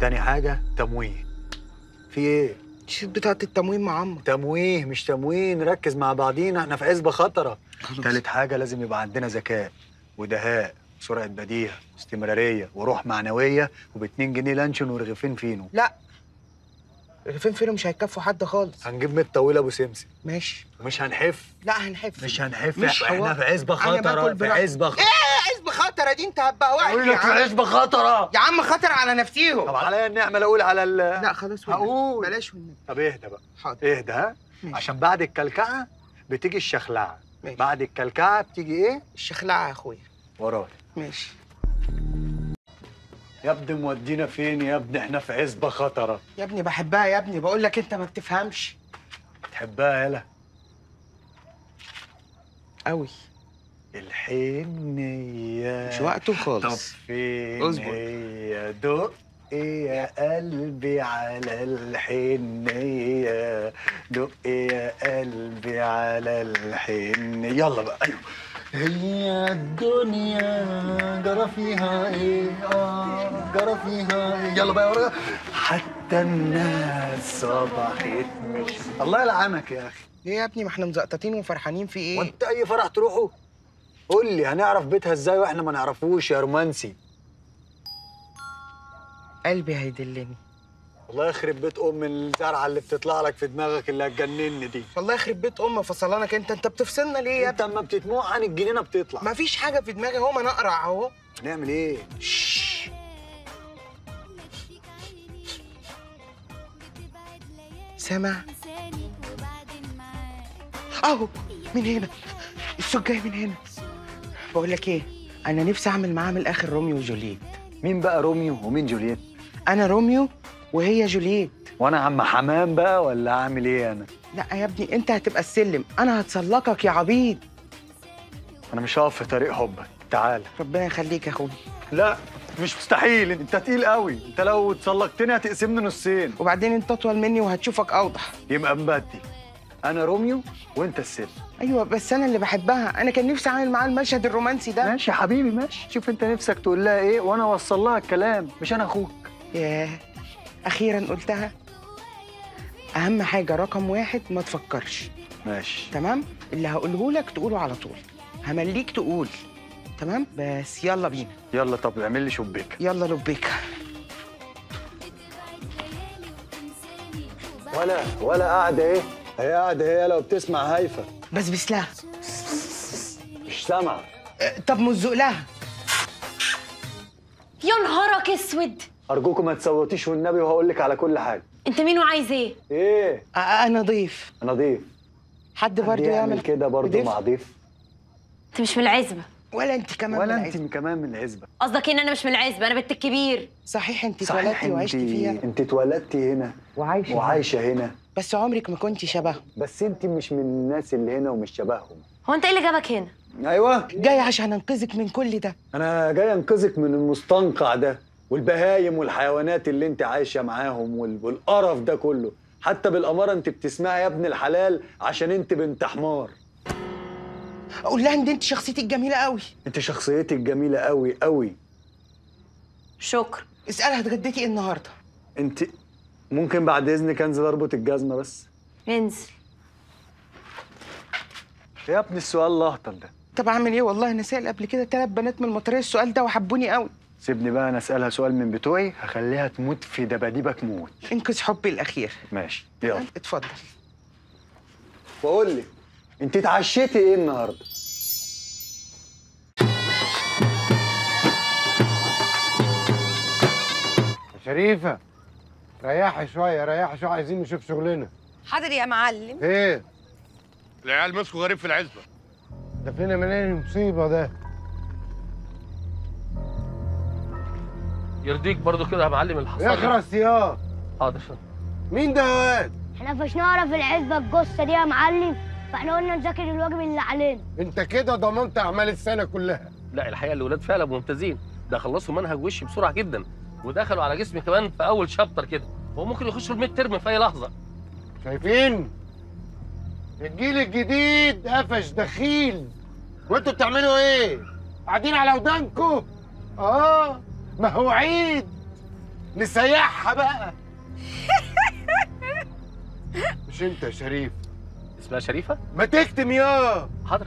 تاني حاجة تمويه. في إيه؟ شوف بتاعه التموين مع عمك. تمويه مش تموين. نركز مع بعضينا إحنا في عزبة خطرة. تالت حاجة لازم يبقى عندنا ذكاء ودهاء سرعة بديهة استمرارية وروح معنوية وب 2 جنيه لانشون ورغيفين فينو. لا. الرغيفين فينو مش هيكفوا حد خالص. هنجيب ميت طويله أبو سمسم. ماشي. مش هنحف. لا هنحف. مش هنحف. مش إحنا. في عزبة أنا باكل خطرة في براحتي. عزبة خطره إيه عزبه خطرة دي انت هتبقى واقف أقول لك. عزبه خطرة. يا عم خطر على نفسيهم. طب عليا النعمه أقول على ال لا خلاص. هقول. بلاش والنبي. طب اهدى بقى. حاضر. اهدى ها. عشان بعد الكلكعة بتيجي الشخلعة. ماشي. بعد الكلكعة بتيجي إيه؟ الشخلعة يا أخويا. ورايا ماشي. يا ابني مودينا فين؟ يا ابني إحنا في عزبة خطرة. يا ابني بحبها يا ابني. بقول لك أنت ما بتفهمش. تحبها يالا قوي الحنية. مش وقته طب خالص فين اصبر. هي دق يا قلبي على الحنية؟ دق يا قلبي على الحنية؟ يلا بقى. أيوه. هي الدنيا جرى فيها إيه؟ آه جرى فيها إيه؟ يلا بقى يا ورقة. حتى الناس صبحت مش الله يلعنك يا أخي. ليه يا ابني؟ ما إحنا مزقططين وفرحانين في إيه؟ وأنت أي فرح تروحه؟ قول لي هنعرف بيتها إزاي وإحنا ما نعرفوش يا رومانسي؟ قلبي هيدلني. والله يخرب بيت أم الزرعة اللي بتطلع لك في دماغك اللي هتجنني دي. والله يخرب بيت ام فصلانك انت أنت بتفصلنا ليه يا أنت أما بتدموع عن الجنينة بتطلع. ما فيش حاجة في دماغي أهو ما نقرع أهو. نعمل إيه؟ شش. سامع؟ أهو من هنا. الصوت جاي من هنا. بقول لك إيه؟ أنا نفسي أعمل معاه من الآخر روميو وجولييت. مين بقى روميو ومين جولييت؟ أنا روميو وهي جولييت. وأنا عم حمام بقى ولا اعمل إيه أنا؟ لا يا ابني أنت هتبقى السلم. أنا هتسلقك يا عبيد. أنا مش هقف في طريق حبك. تعال. ربنا يخليك يا اخويا لا مش مستحيل. أنت تقيل قوي. أنت لو اتسلقتني هتقسمني نصين. وبعدين أنت أطول مني وهتشوفك أوضح. يبقى مبدي أنا روميو وأنت السلم أيوه بس أنا اللي بحبها. أنا كان نفسي أعمل معاها المشهد الرومانسي ده. ماشي يا حبيبي ماشي. شوف أنت نفسك تقول لها إيه وأنا أوصل لها الكلام مش أنا أخوك. ياه. أخيرا قلتها. أهم حاجة رقم واحد ما تفكرش. ماشي. تمام؟ اللي هقوله لك تقوله على طول. همليك تقول. تمام؟ بس يلا بينا. يلا طب اعمل لي شبيكه يلا لبيك ولا ولا قاعدة إيه؟ هي قاعدة هي لو بتسمع هايفه بس بسلها مش سامعه طب مزق لها. يا نهارك أسود. أرجوكم ما تصوتيش والنبي وهقول لك على كل حاجة. أنت مين وعايز إيه؟ إيه؟ أنا ضيف أنا ضيف. حد برضه يعمل يعمل كده برضه؟ مع ضيف. أنت مش من العزبة. ولا أنت كمان ولا من أنت العزبة. كمان من العزبة. قصدك إن أنا مش من العزبة أنا بنت الكبير. صحيح أنت صحيح اتولدتي وعشتي فيها. أنت اتولدتي هنا. وعايشة وعايشة هنا. بس عمرك ما كنت شبههم بس انت مش من الناس اللي هنا ومش شبههم. هو انت إيه اللي جابك هنا؟ أيوه. جاي عشان أنقذك من كل ده. أنا جاي أنقذك من المستنقع ده والبهايم والحيوانات اللي انت عايشة معاهم وال- والقرف ده كله. حتى بالأمارة انت بتسمعي يا ابن الحلال عشان انت بنت حمار. أقول لها إن انت شخصيتك جميلة قوي انت شخصيتك جميلة قوي قوي شكرا. اسألها اتغديتي إيه النهارده؟ انت ممكن بعد إذنك أنزل أربط الجزمة بس. انزل. يا ابني السؤال الاهطل ده. طب أعمل إيه؟ والله أنا سائل قبل كده ثلاث بنات من المطريه السؤال ده وحبوني قوي. سيبني بقى أنا أسألها سؤال من بتوعي هخليها تموت في دباديبك موت. انقذ حبي الأخير. ماشي يلا. اتفضل. بقول لك أنت اتعشيتي إيه النهارده؟ شريفة. ريحي شوية ريحي شوية عايزين نشوف شغلنا. حاضر يا معلم. إيه؟ العيال مسكوا غريب في العزبة. ده فينا منين المصيبة ده؟ يرضيك برضو كده يا معلم الحصان اخرس يا حاضر مين ده؟ يا واد إحنا مش نعرف العزبة الجثة دي يا معلم. فإحنا قلنا نذاكر الواجب اللي علينا. أنت كده ضمنت أعمال السنة كلها. لا الحقيقة الاولاد فعلا ممتازين. ده خلصوا منهج وشي بسرعة جدا. ودخلوا على جسمي كمان في أول شابتر كده. وممكن يخشوا الميد ترم في أي لحظة. شايفين؟ الجيل الجديد قفش دخيل. وانتوا بتعملوا إيه؟ قاعدين على ودانكم آه ما هو عيد. نسيحها بقى. *laughs* مش أنت يا شريف؟ اسمها شريفة؟ ما تكتم يا. حاضر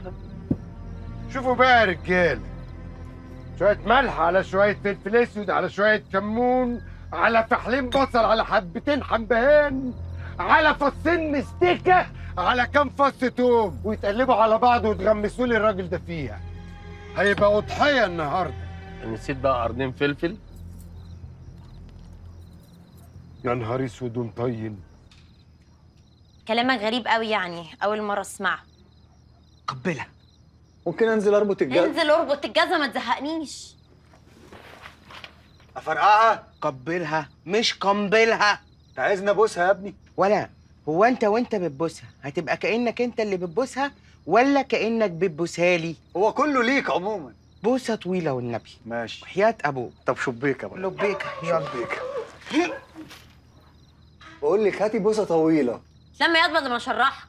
شوفوا بقى يا رجال شوية ملح على شوية فلفل أسود على شوية كمون على فحلين بصل على حبتين حبهان على فصين مستكة على كام فص توم. ويتقلبوا على بعض وتغمسوا لي الراجل ده فيها. هيبقى أضحية النهاردة. نسيت بقى قرنين فلفل. يا نهار أسود ومطين كلامك غريب قوي يعني أول مرة أسمعه. قبلها ممكن انزل اربط الجزمة؟ انزل اربط الجزمة ما تزهقنيش. افرقعها؟ قبلها مش قنبلها. انت عايزني ابوسها يا ابني؟ ولا هو انت وانت بتبوسها هتبقى كأنك انت اللي بتبوسها ولا كأنك بتبوسها لي؟ هو كله ليك عموما. بوسة طويلة والنبي. ماشي. وحياه أبوك طب شبيكة بقى. لبيكة يلا. شبيكة. بقول لك هاتي بوسة طويلة. لما يضبط لما اشرحك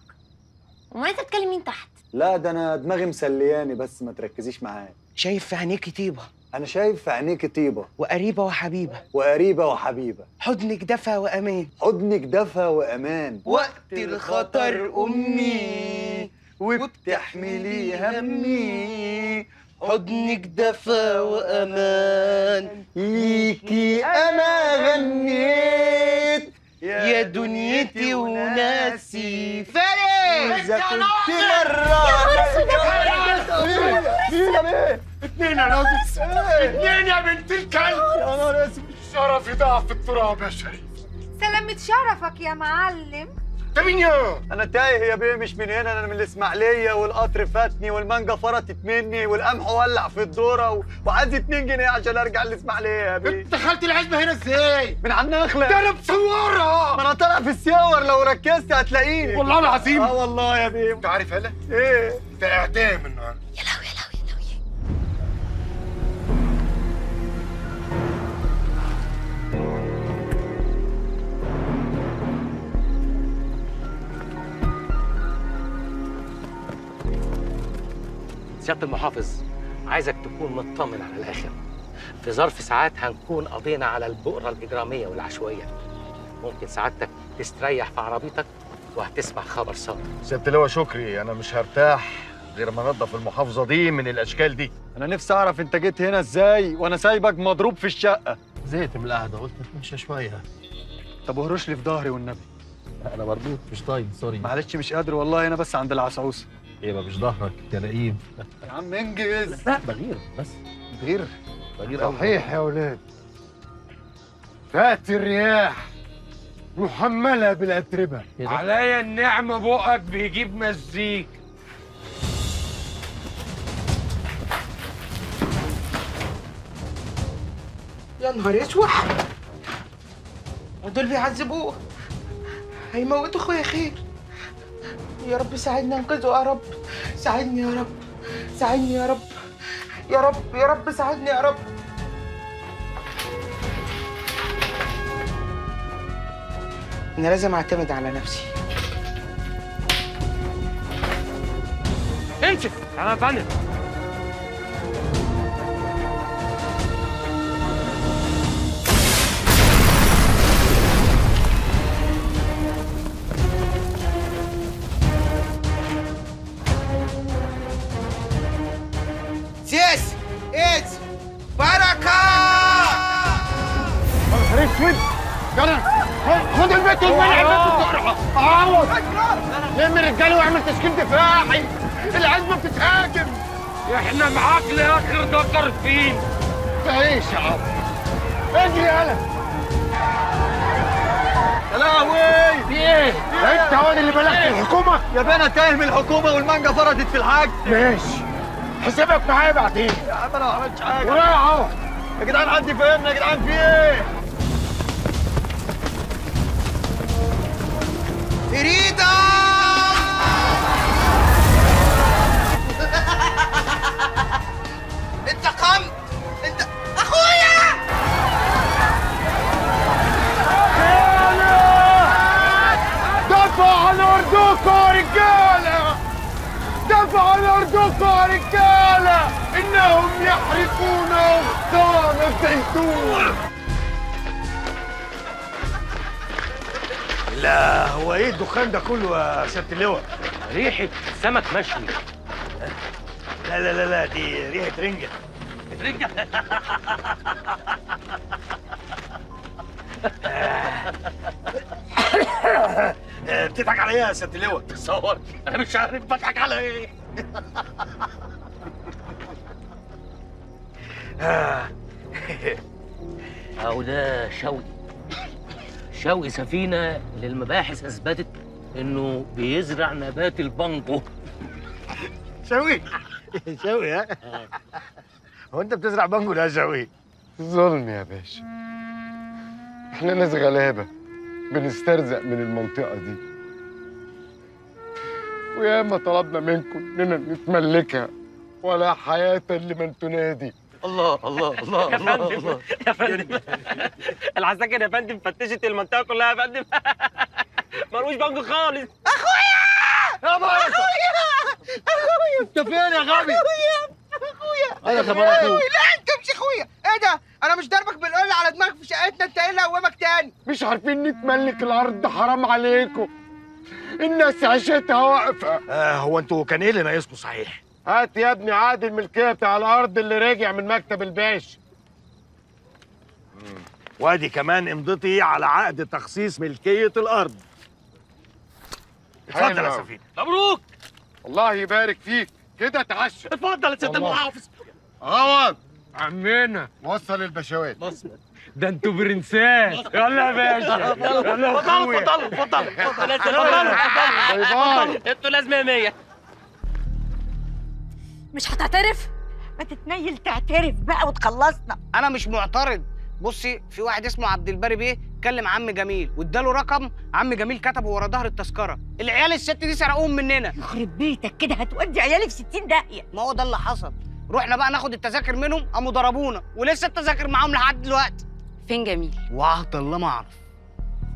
امال انت بتكلم مين تحت؟ لا ده أنا دماغي مسلياني بس ما تركزيش معايا. شايف في عينيكي طيبة. أنا شايف في عينيكي طيبة. وقريبة وحبيبة. وقريبة وحبيبة. حضنك دفى وأمان. حضنك دفى وأمان. وقت الخطر أمي وبتحملي همي. حضنك دفى وأمان. ليكي أنا غنيت. يا دنيتي وناسي. فارس اذا كنت مره مين يا بيه اتنين يا ناقص اتنين يا بنت الكلب يا نهار اسود الشرف يضاع في التراب يا شريف سلامة شرفك يا معلم انت أنا تايه يا بيه مش من هنا أنا من الإسماعيلية والقطر فاتني والمانجا فرطت مني والقمح ولع في الذره و... وعايز 2 جنيه عشان أرجع الاسماعيليه يا بيه. دخلت العزبة هنا إزاي؟ من على النخله ده أنا مصورها ما أنا طالع في الصور لو ركزت هتلاقيني. والله العظيم. آه والله يا بيه. أنت عارف هلا؟ إيه؟ ده إعدام النهارده. سياده المحافظ عايزك تكون مطمن على الآخر. في ظرف ساعات هنكون قضينا على البؤرة الإجرامية والعشوائية. ممكن سعادتك تستريح في عربيتك وهتسمع خبر صادق. سيادة اللواء شكري. أنا مش هرتاح غير ما انضف المحافظة دي من الأشكال دي. أنا نفسي أعرف أنت جيت هنا إزاي وأنا سايبك مضروب في الشقة. زهقت من القعدة قلت نتمشى شوية. طب اهرش لي في ظهري والنبي. أنا برضو مش طايق سوري. معلش مش قادر والله أنا بس عند العسعوسه إيه ما مش ظهرك يا لئيم يا عم انجز. لا بغير بس. غير بغير أوي. صحيح يا ولاد. تأتي الرياح محملة بالأتربة. عليا النعمة بقك بيجيب مزيك. يا نهار أسود. ودول بيعذبوه. هيموتوا أخويا خير. يا رب ساعدني انقذه يا رب. ساعدني يا رب. ساعدني يا رب. يا رب يا رب ساعدني يا رب. أنا لازم أعتمد على نفسي. امشي. أنا يا فندم. لم الرجالة واعمل تشكيل دفاعي. العزبة بتتهاجم إحنا معاك لآخر دكر فين؟ تعيش يا عم. اجري يلا يا لهوي في إيه؟ انت هو اللي بلغت الحكومة؟ يا بنا تايه من الحكومة والمانجا فرطت في الحاج. ماشي. حسابك معايا بعدين. يا عم أنا ما عملتش حاجة. ورايا اهو يا جدعان حد يفهمنا يا جدعان في إيه؟ فريدة انتقمت انت اخويا! دفع عن ارجوكوا يا رجالة! دفع عن ارجوكوا يا رجالة! إنهم يحرقون اغصان الزيتون! لا هو إيه الدخان ده كله يا سيادة اللواء؟ ريحة سمك مشوي. لا لا لا لا دي ريحة رنجة. آه، بتضحك على إيه يا سياده اللواء؟ تصور أنا مش عارف بضحك على إيه آه. اهو ده شوقي شوقي سفينة للمباحث أثبتت إنه بيزرع نبات البانجو شوقي شوقي ها؟ هو انت بتزرع بانجو يا شوقي؟ ظلم يا باشا. إحنا ناس غلابة بنسترزق من المنطقة دي. وياما طلبنا منكم إننا نتملكها ولا حياة لمن تنادي الله الله الله يا فندم. يا فندم. العساكر يا فندم فتشت المنطقة كلها يا فندم. ملوش بانجو خالص. أخويا! أخويا أخويا. أنت فين يا غبي؟ أخويا أخويا. أنا كمان أخوك. لا انت مش أخويا. إيه ده؟ أنا مش ضربك بالقول على دماغك في شقتنا أنت إيه اللي قومك تاني؟ مش عارفين نتملك الأرض حرام عليكم. الناس عيشتها واقفة. آه هو أنتوا كان إيه اللي ناقصكم صحيح؟ هات يا ابني عقد الملكية بتاع الأرض اللي راجع من مكتب الباشا. وادي كمان امضتي على عقد تخصيص ملكية الأرض. اتفضل يا. سفينة. مبروك. الله يبارك فيك. كده اتعشى. اتفضل يا والله. المحافظ. عوض عمنا. وصل البشوات. ده أنتوا برنسات. يلا يا باشا. يلا اتفضلوا اتفضلوا اتفضلوا. اتفضلوا. اتفضلوا. أنتوا لازم 100 مش هتعترف؟ ما تتنيل تعترف بقى وتخلصنا. أنا مش معترض. بصي في واحد اسمه عبد الباري بيه كلم عم جميل واداله رقم عم جميل كتبه ورا ظهر التذكرة. العيال الست دي سرقوهم مننا. يخرب بيتك كده هتودي عيالي في 60 داهية. ما هو ده اللي حصل. رحنا بقى ناخد التذاكر منهم قاموا ضربونا ولسه التذاكر معاهم لحد دلوقتي. فين جميل؟ وعهد الله ما أعرف.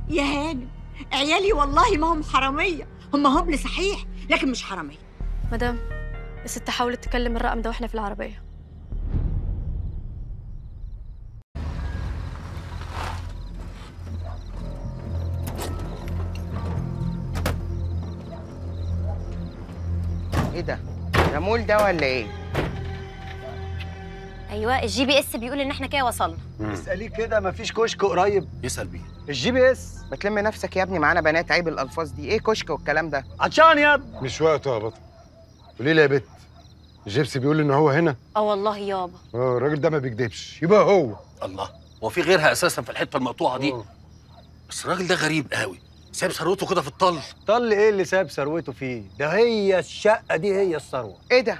يا هانم عيالي والله ما هم حرامية. هم هبل صحيح لكن مش حرامية. مدام الست حاولت تكلم الرقم ده وإحنا في العربية. إيه ده؟ ده مول ده ولا إيه؟ أيوه ال GPS بيقول إن إحنا كده وصلنا. اسأليه كده مفيش كشك قريب. يسأل بيه. ال G PS ما تلم نفسك يا ابني معانا بنات عيب الألفاظ دي. إيه كشك والكلام ده؟ عطشان يا ابني. مش وقته يا بطل. قولي لي يا بت GPS بيقول إن هو هنا؟ آه والله يابا. آه الراجل ده ما بيكدبش. يبقى هو. الله هو في غيرها أساسا في الحتة المقطوعة دي؟ بس الراجل ده غريب قوي. سايب ثروته كده في الطل. طل إيه اللي ساب ثروته فيه؟ ده هي الشقة دي هي الثروة. إيه ده؟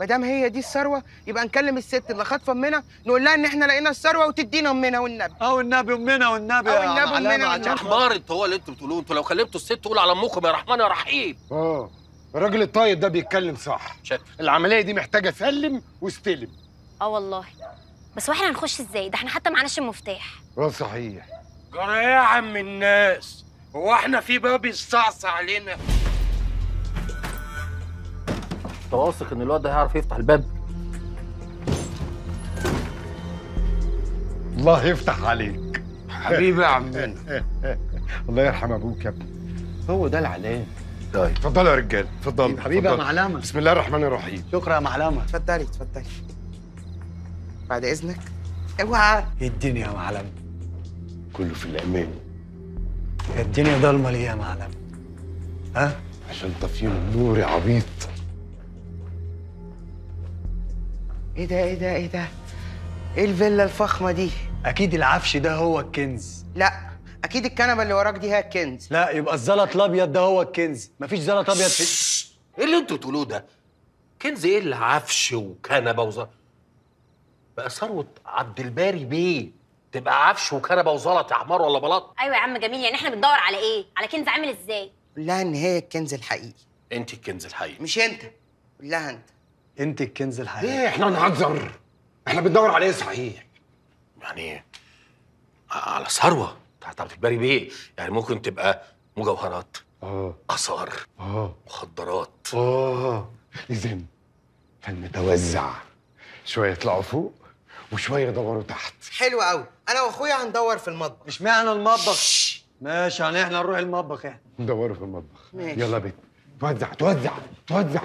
ما دام هي دي الثروة يبقى نكلم الست اللي خاطفة أمنا نقول لها إن إحنا لقينا الثروة وتدينا أمنا والنبي. آه والنبي أمنا والنبي. آه والنبي أمنا والنبي. حمار انت هو اللي أنتوا بتقولوه. أنتوا لو كلمتوا الست تقول على امكم يا رحمن يا رحيم. آه. الراجل الطايب ده بيتكلم صح. شكل العملية دي محتاجة سلم واستلم. آه والله. بس وإحنا هنخش إزاي؟ ده إحنا حتى معناش المفتاح آه صحيح. جرى إيه يا عم الناس. هو إحنا في باب يستعصى علينا. انت واثق إن الواد ده هيعرف يفتح الباب؟ الله يفتح عليك. حبيبي يا عمنا *laughs* الله يرحم أبوك يا ابني. هو ده العلام. طيب. اتفضلوا يا رجاله اتفضلوا حبيبي يا. معلمة. بسم الله الرحمن الرحيم. شكرا يا معلمة. اتفضلي اتفضلي. بعد إذنك. اوعى. الدنيا يا معلمه كله في الأمان. الدنيا ضلمه ليه يا معلمه ها؟ عشان طافيين النور يا عبيط. إيه ده إيه ده إيه ده؟ إيه الفيلا الفخمة دي؟ أكيد العفش ده هو الكنز. لا أكيد الكنبة اللي وراك دي هي الكنز. لا يبقى الزلط الأبيض ده هو الكنز. مفيش زلط أبيض في إيه اللي أنتوا بتقولوه ده؟ كنز إيه؟ اللي عفش وكنبة وزلط بقى ثروة عبد الباري بيه. تبقى عفش وكنبة وزلط يا حمار ولا بلاط؟ أيوه يا عم جميل يعني إحنا بندور على إيه؟ على كنز عامل إزاي؟ قول لها إن هي الكنز الحقيقي. أنت الكنز الحقيقي. مش أنت قول لها أنت. أنت الكنز الحقيقي. إيه إحنا نهزر إحنا بندور على إيه صحيح؟ يعني على ثروة. بتاعت عبد الباري بيه. يعني ممكن تبقى مجوهرات آه. آثار آه. مخدرات. آه. اذا فالمتوزع شوية يطلعوا فوق. وشوية يدوروا تحت. حلو قوي أنا وأخويا هندور في المطبخ. اشمعنى المطبخ؟ ماشي يعني إحنا نروح المطبخ إحنا. ندوروا في المطبخ. ماشي. يلا بيت توزع توزع توزع.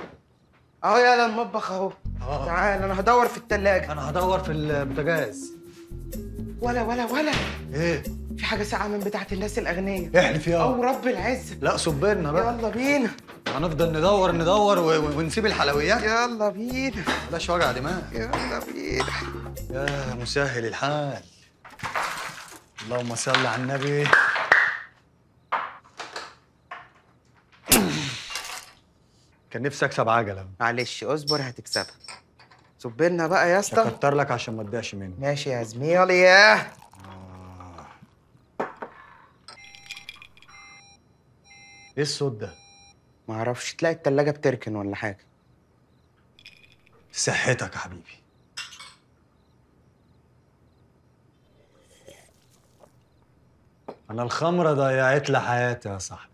أهو يلا المطبخ أهو. تعال أنا هدور في التلاجة. أنا هدور في البوتاجاز. ولا ولا ولا. إيه؟ في حاجة ساقعة من بتاعت الناس الاغنياء احلف يا أو رب العزه لا صبرنا بقى. يلا بينا. هنفضل ندور ندور ونسيب الحلويات. يلا بينا. بلاش وجع دماغ. يلا بينا. يا مسهل الحال. اللهم صل على النبي. كان نفسي اكسب عجلة. معلش اصبر هتكسبها. صبرنا بقى يا اسطى. كتر لك عشان ما تضيعش مني. ماشي يا زميلي يا إيه الصوت ده؟ معرفش تلاقي التلاجة بتركن ولا حاجة. صحتك يا حبيبي. أنا الخمرة ضيعت لي حياتي يا صاحبي.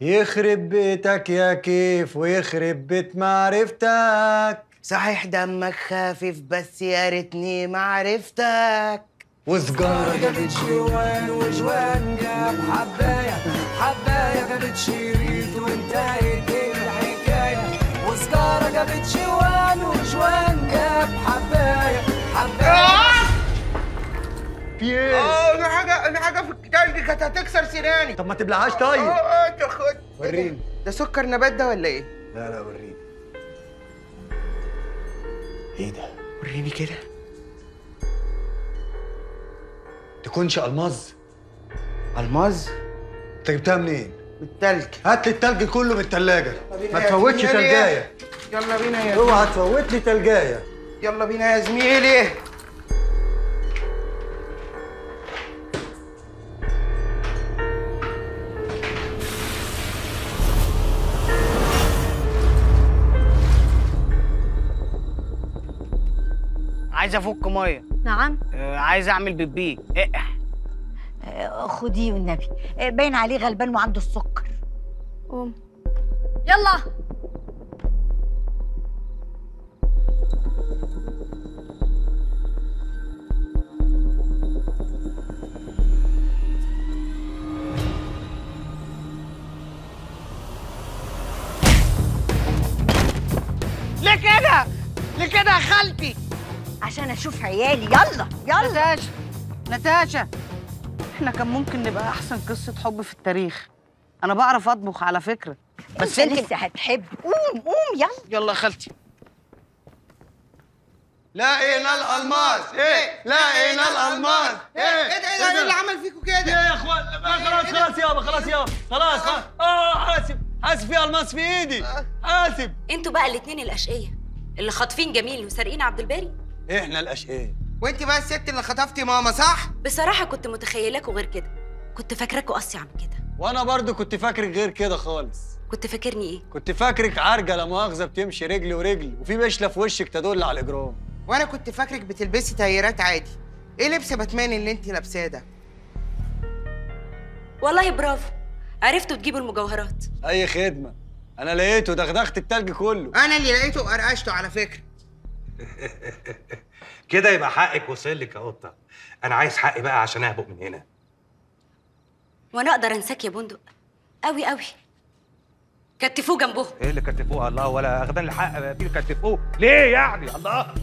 يخرب بيتك يا كيف ويخرب بيت معرفتك. صحيح دمك خفيف بس يا ريتني ما عرفتك وسجارة جابت جوان وجوان جاب حباية. حباية جابت شريط وانتهت الحكاية. وسجارة جابت جوان وجوان جاب حباية حباية في إيه؟ آه حاجة أنا حاجة في التلج كانت هتكسر سناني. طب ما تبلعهاش طيب. آه آه انت خد وريني. ده سكر نبات ده ولا إيه؟ لا لا وريني. إيه ده؟ وريني كده. تكونش ألماظ. ألماظ؟ انت جبتها منين؟ بالتلج هات لي التلج كله من التلاجة. ما يا تفوتش زميلي. تلجاية. يلا بينا يا اوعى تفوت لي تلجاية. يلا بينا يا زميلي. عايز افك ميه. نعم. آه، عايز اعمل بيبي. اقح. خديه والنبي. آه، باين عليه غلبان وعنده السكر. قوم. يلا. ليه كده؟ ليه كده يا خالتي؟ عشان أشوف عيالي. يلا يلا. نتاشا نتاشا. إحنا كان ممكن نبقى احسن قصة حب في التاريخ. أنا بعرف اطبخ على فكرة. بس أنت انت لسه هتحب. قوم قوم يلا. يلا يا خالتي. لقينا الألماس. إيه؟ لقينا الألماس. إيه؟ إيه؟ ده؟ إيه ده؟ إيه اللي عمل فيكوا كده؟ يا إخوان؟ خلاص خلاص يابا خلاص يابا. خلاص خلاص. آه حاسب. حاسب في ألماس في إيدي. حاسب. أنتوا بقى الاتنين الأشقية. اللي خاطفين جميل وسارقين عبد الباري. إحنا الاشقياء وانت بقى الست اللي خطفتي ماما صح؟ بصراحة كنت متخيلاكوا غير كده. كنت فاكراكوا قصي عن كده. وأنا برضو كنت فاكرك غير كده خالص. كنت فاكرني إيه؟ كنت فاكرك عرجه لا مؤاخذة بتمشي رجل ورجل وفي بشلة في وشك تدل على الإجرام. وأنا كنت فاكرك بتلبسي تايرات عادي. إيه لبس باتمان اللي انت لابساه ده؟ والله برافو. عرفتوا تجيبوا المجوهرات. أي خدمة. أنا لقيته دغدغت التلج كله. أنا اللي لقيته وقرقشته على فكرة. *laughs* كده يبقى حقك وصل لك يا قطه أنا عايز حقي بقى عشان اهبط من هنا. وأنا أقدر انساك يا بندق. قوي قوي. كتفوه جنبهم. إيه اللي كتفوه؟ الله ولا اخدان الحق في اللي كتفوه. ليه يعني؟ الله.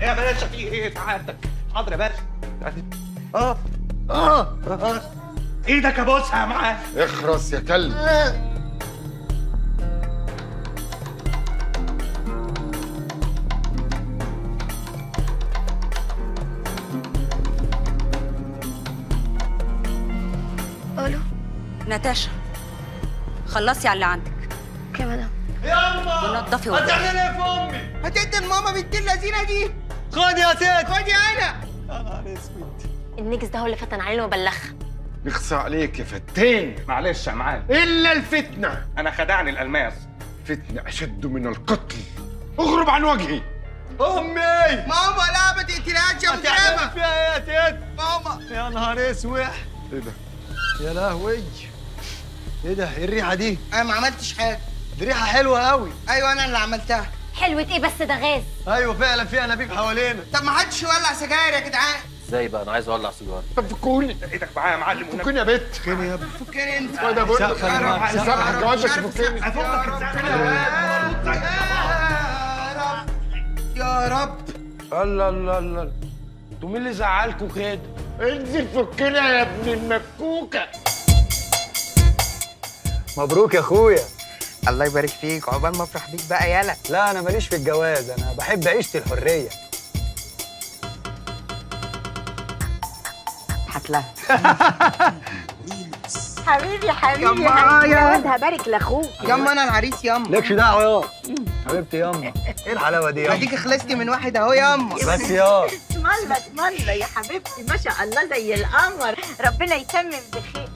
إيه يا باشا في إيه؟ سعادتك حاضر يا باشا. آه. آه. آه. إيدك ابوسها معاه اخرس يا كلب. ناتاشا خلصي على اللي عندك. أوكي مدام. يلا! ونضفي هتعمل وبدأي. إيه في أمي؟ هتدي لماما بنت اللذينة دي. خد يا ست! خد يا أنا. النجس ده هو اللي فتن علينا وبلغها يخصى عليك يا فتين. معلش يا معلم إلا الفتنة. أنا خدعني الألماس. فتنة أشد من القتل. اغرب عن وجهي. أمي! ماما لا ما تقتلهاش يا مجرمه فيها إيه يا ست؟ ماما. يا نهار اسوح إيه ده؟ يا لهوي. إيه ده؟ إيه الريحة دي؟ أنا ما عملتش حاجة. دي ريحه حلوة قوي. أيوه أنا اللي عملتها. حلوة إيه بس ده غاز؟ أيوه فعلا في انابيب حوالينا. طب ما حدش يولع سجاير يا جدعان. إزاي بقى؟ أنا عايز أولع سيجارة. طب فكوني. إيدك معايا يا معلم. فكوني يا بت. فكني يا ابني فكني أنت. وأنا بقول لك سقف يا جماعة، أنا سقف. سامح الجواز بس فكني. يا رب. الله الله الله. أنتوا مين اللي زعلكوا كده؟ انزل فكنا يا ابن المفكوكه مبروك يا أخويا. الله يبارك فيك عقبال ما أفرح بيك بقى يالا لا أنا ماليش في الجواز أنا بحب عيشه الحرية. هتلها *laughs* حبيبي حبيبي يما، حبيبي. يا. واد هبارك لأخوك. يما أنا العريس يما لكش دعوة يا حبيبتي ياما. إيه الحلاوة دي ياما؟ اديك خلصتي من واحد أهو يما *laughs* بس يا. الله اسم الله يا حبيبتي ما شاء الله زي القمر. ربنا يتمم بخير.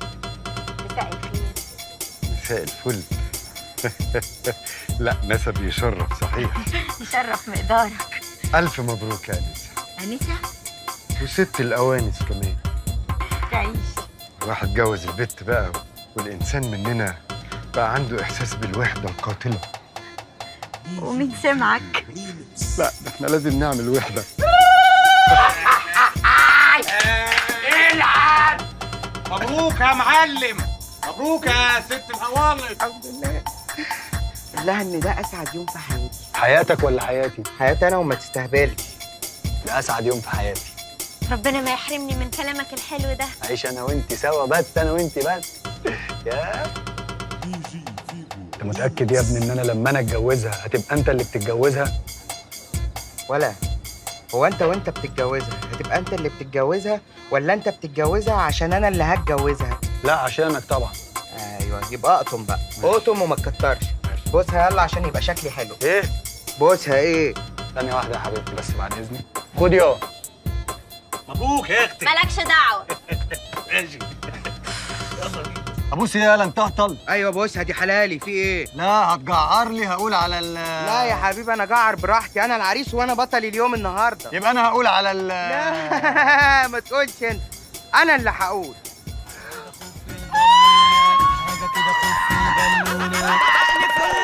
مساء الفل. *laughs* لا نسب يشرف صحيح. *laughs* يشرف مقدارك. ألف مبروك يا انسه انسه وست الأوانس كمان. تعيش. الواحد اتجوز البت بقى والإنسان مننا بقى عنده إحساس بالوحدة القاتلة. ومين سمعك؟ لا ده إحنا لازم نعمل وحدة. *laughs* العب؟ مبروك يا معلم. مبروك يا ست الهوالط الحمد لله. لها إن ده أسعد يوم في حياتي. حياتك ولا حياتي؟ حياتي أنا وما تستهبلش. ده أسعد يوم في حياتي. ربنا ما يحرمني من كلامك الحلو ده. عيش أنا وأنت سوا بس أنا وأنت بس. يا. أنت متأكد يا ابني إن أنا لما أنا أتجوزها هتبقى أنت اللي بتتجوزها؟ ولا. هو أنت وأنت بتتجوزها؟ هتبقى أنت اللي بتتجوزها ولا أنت بتتجوزها عشان أنا اللي هتجوزها؟ لا عشانك طبعا. أيوه يبقى أقطم بقى. أقطم وما تكترش. بوسها يلا عشان يبقى شكلي حلو. إيه؟ بوسها إيه؟ ثانية واحدة يا حبيبتي بس بعد إذنك. خد يا. مبروك يا أختي. مالكش دعوة. *laughs* ماشي. أبوس إيه يالا انت اهطل أيوه بوسها دي حلالي. في إيه؟ لا هتجعر لي هقول على ال لا يا حبيبي أنا جعر براحتي. أنا العريس وأنا بطل اليوم النهارده. يبقى أنا هقول على ال لا *laughs* ما تقولش أنت. أنا اللي هقول. the fulfill the moon.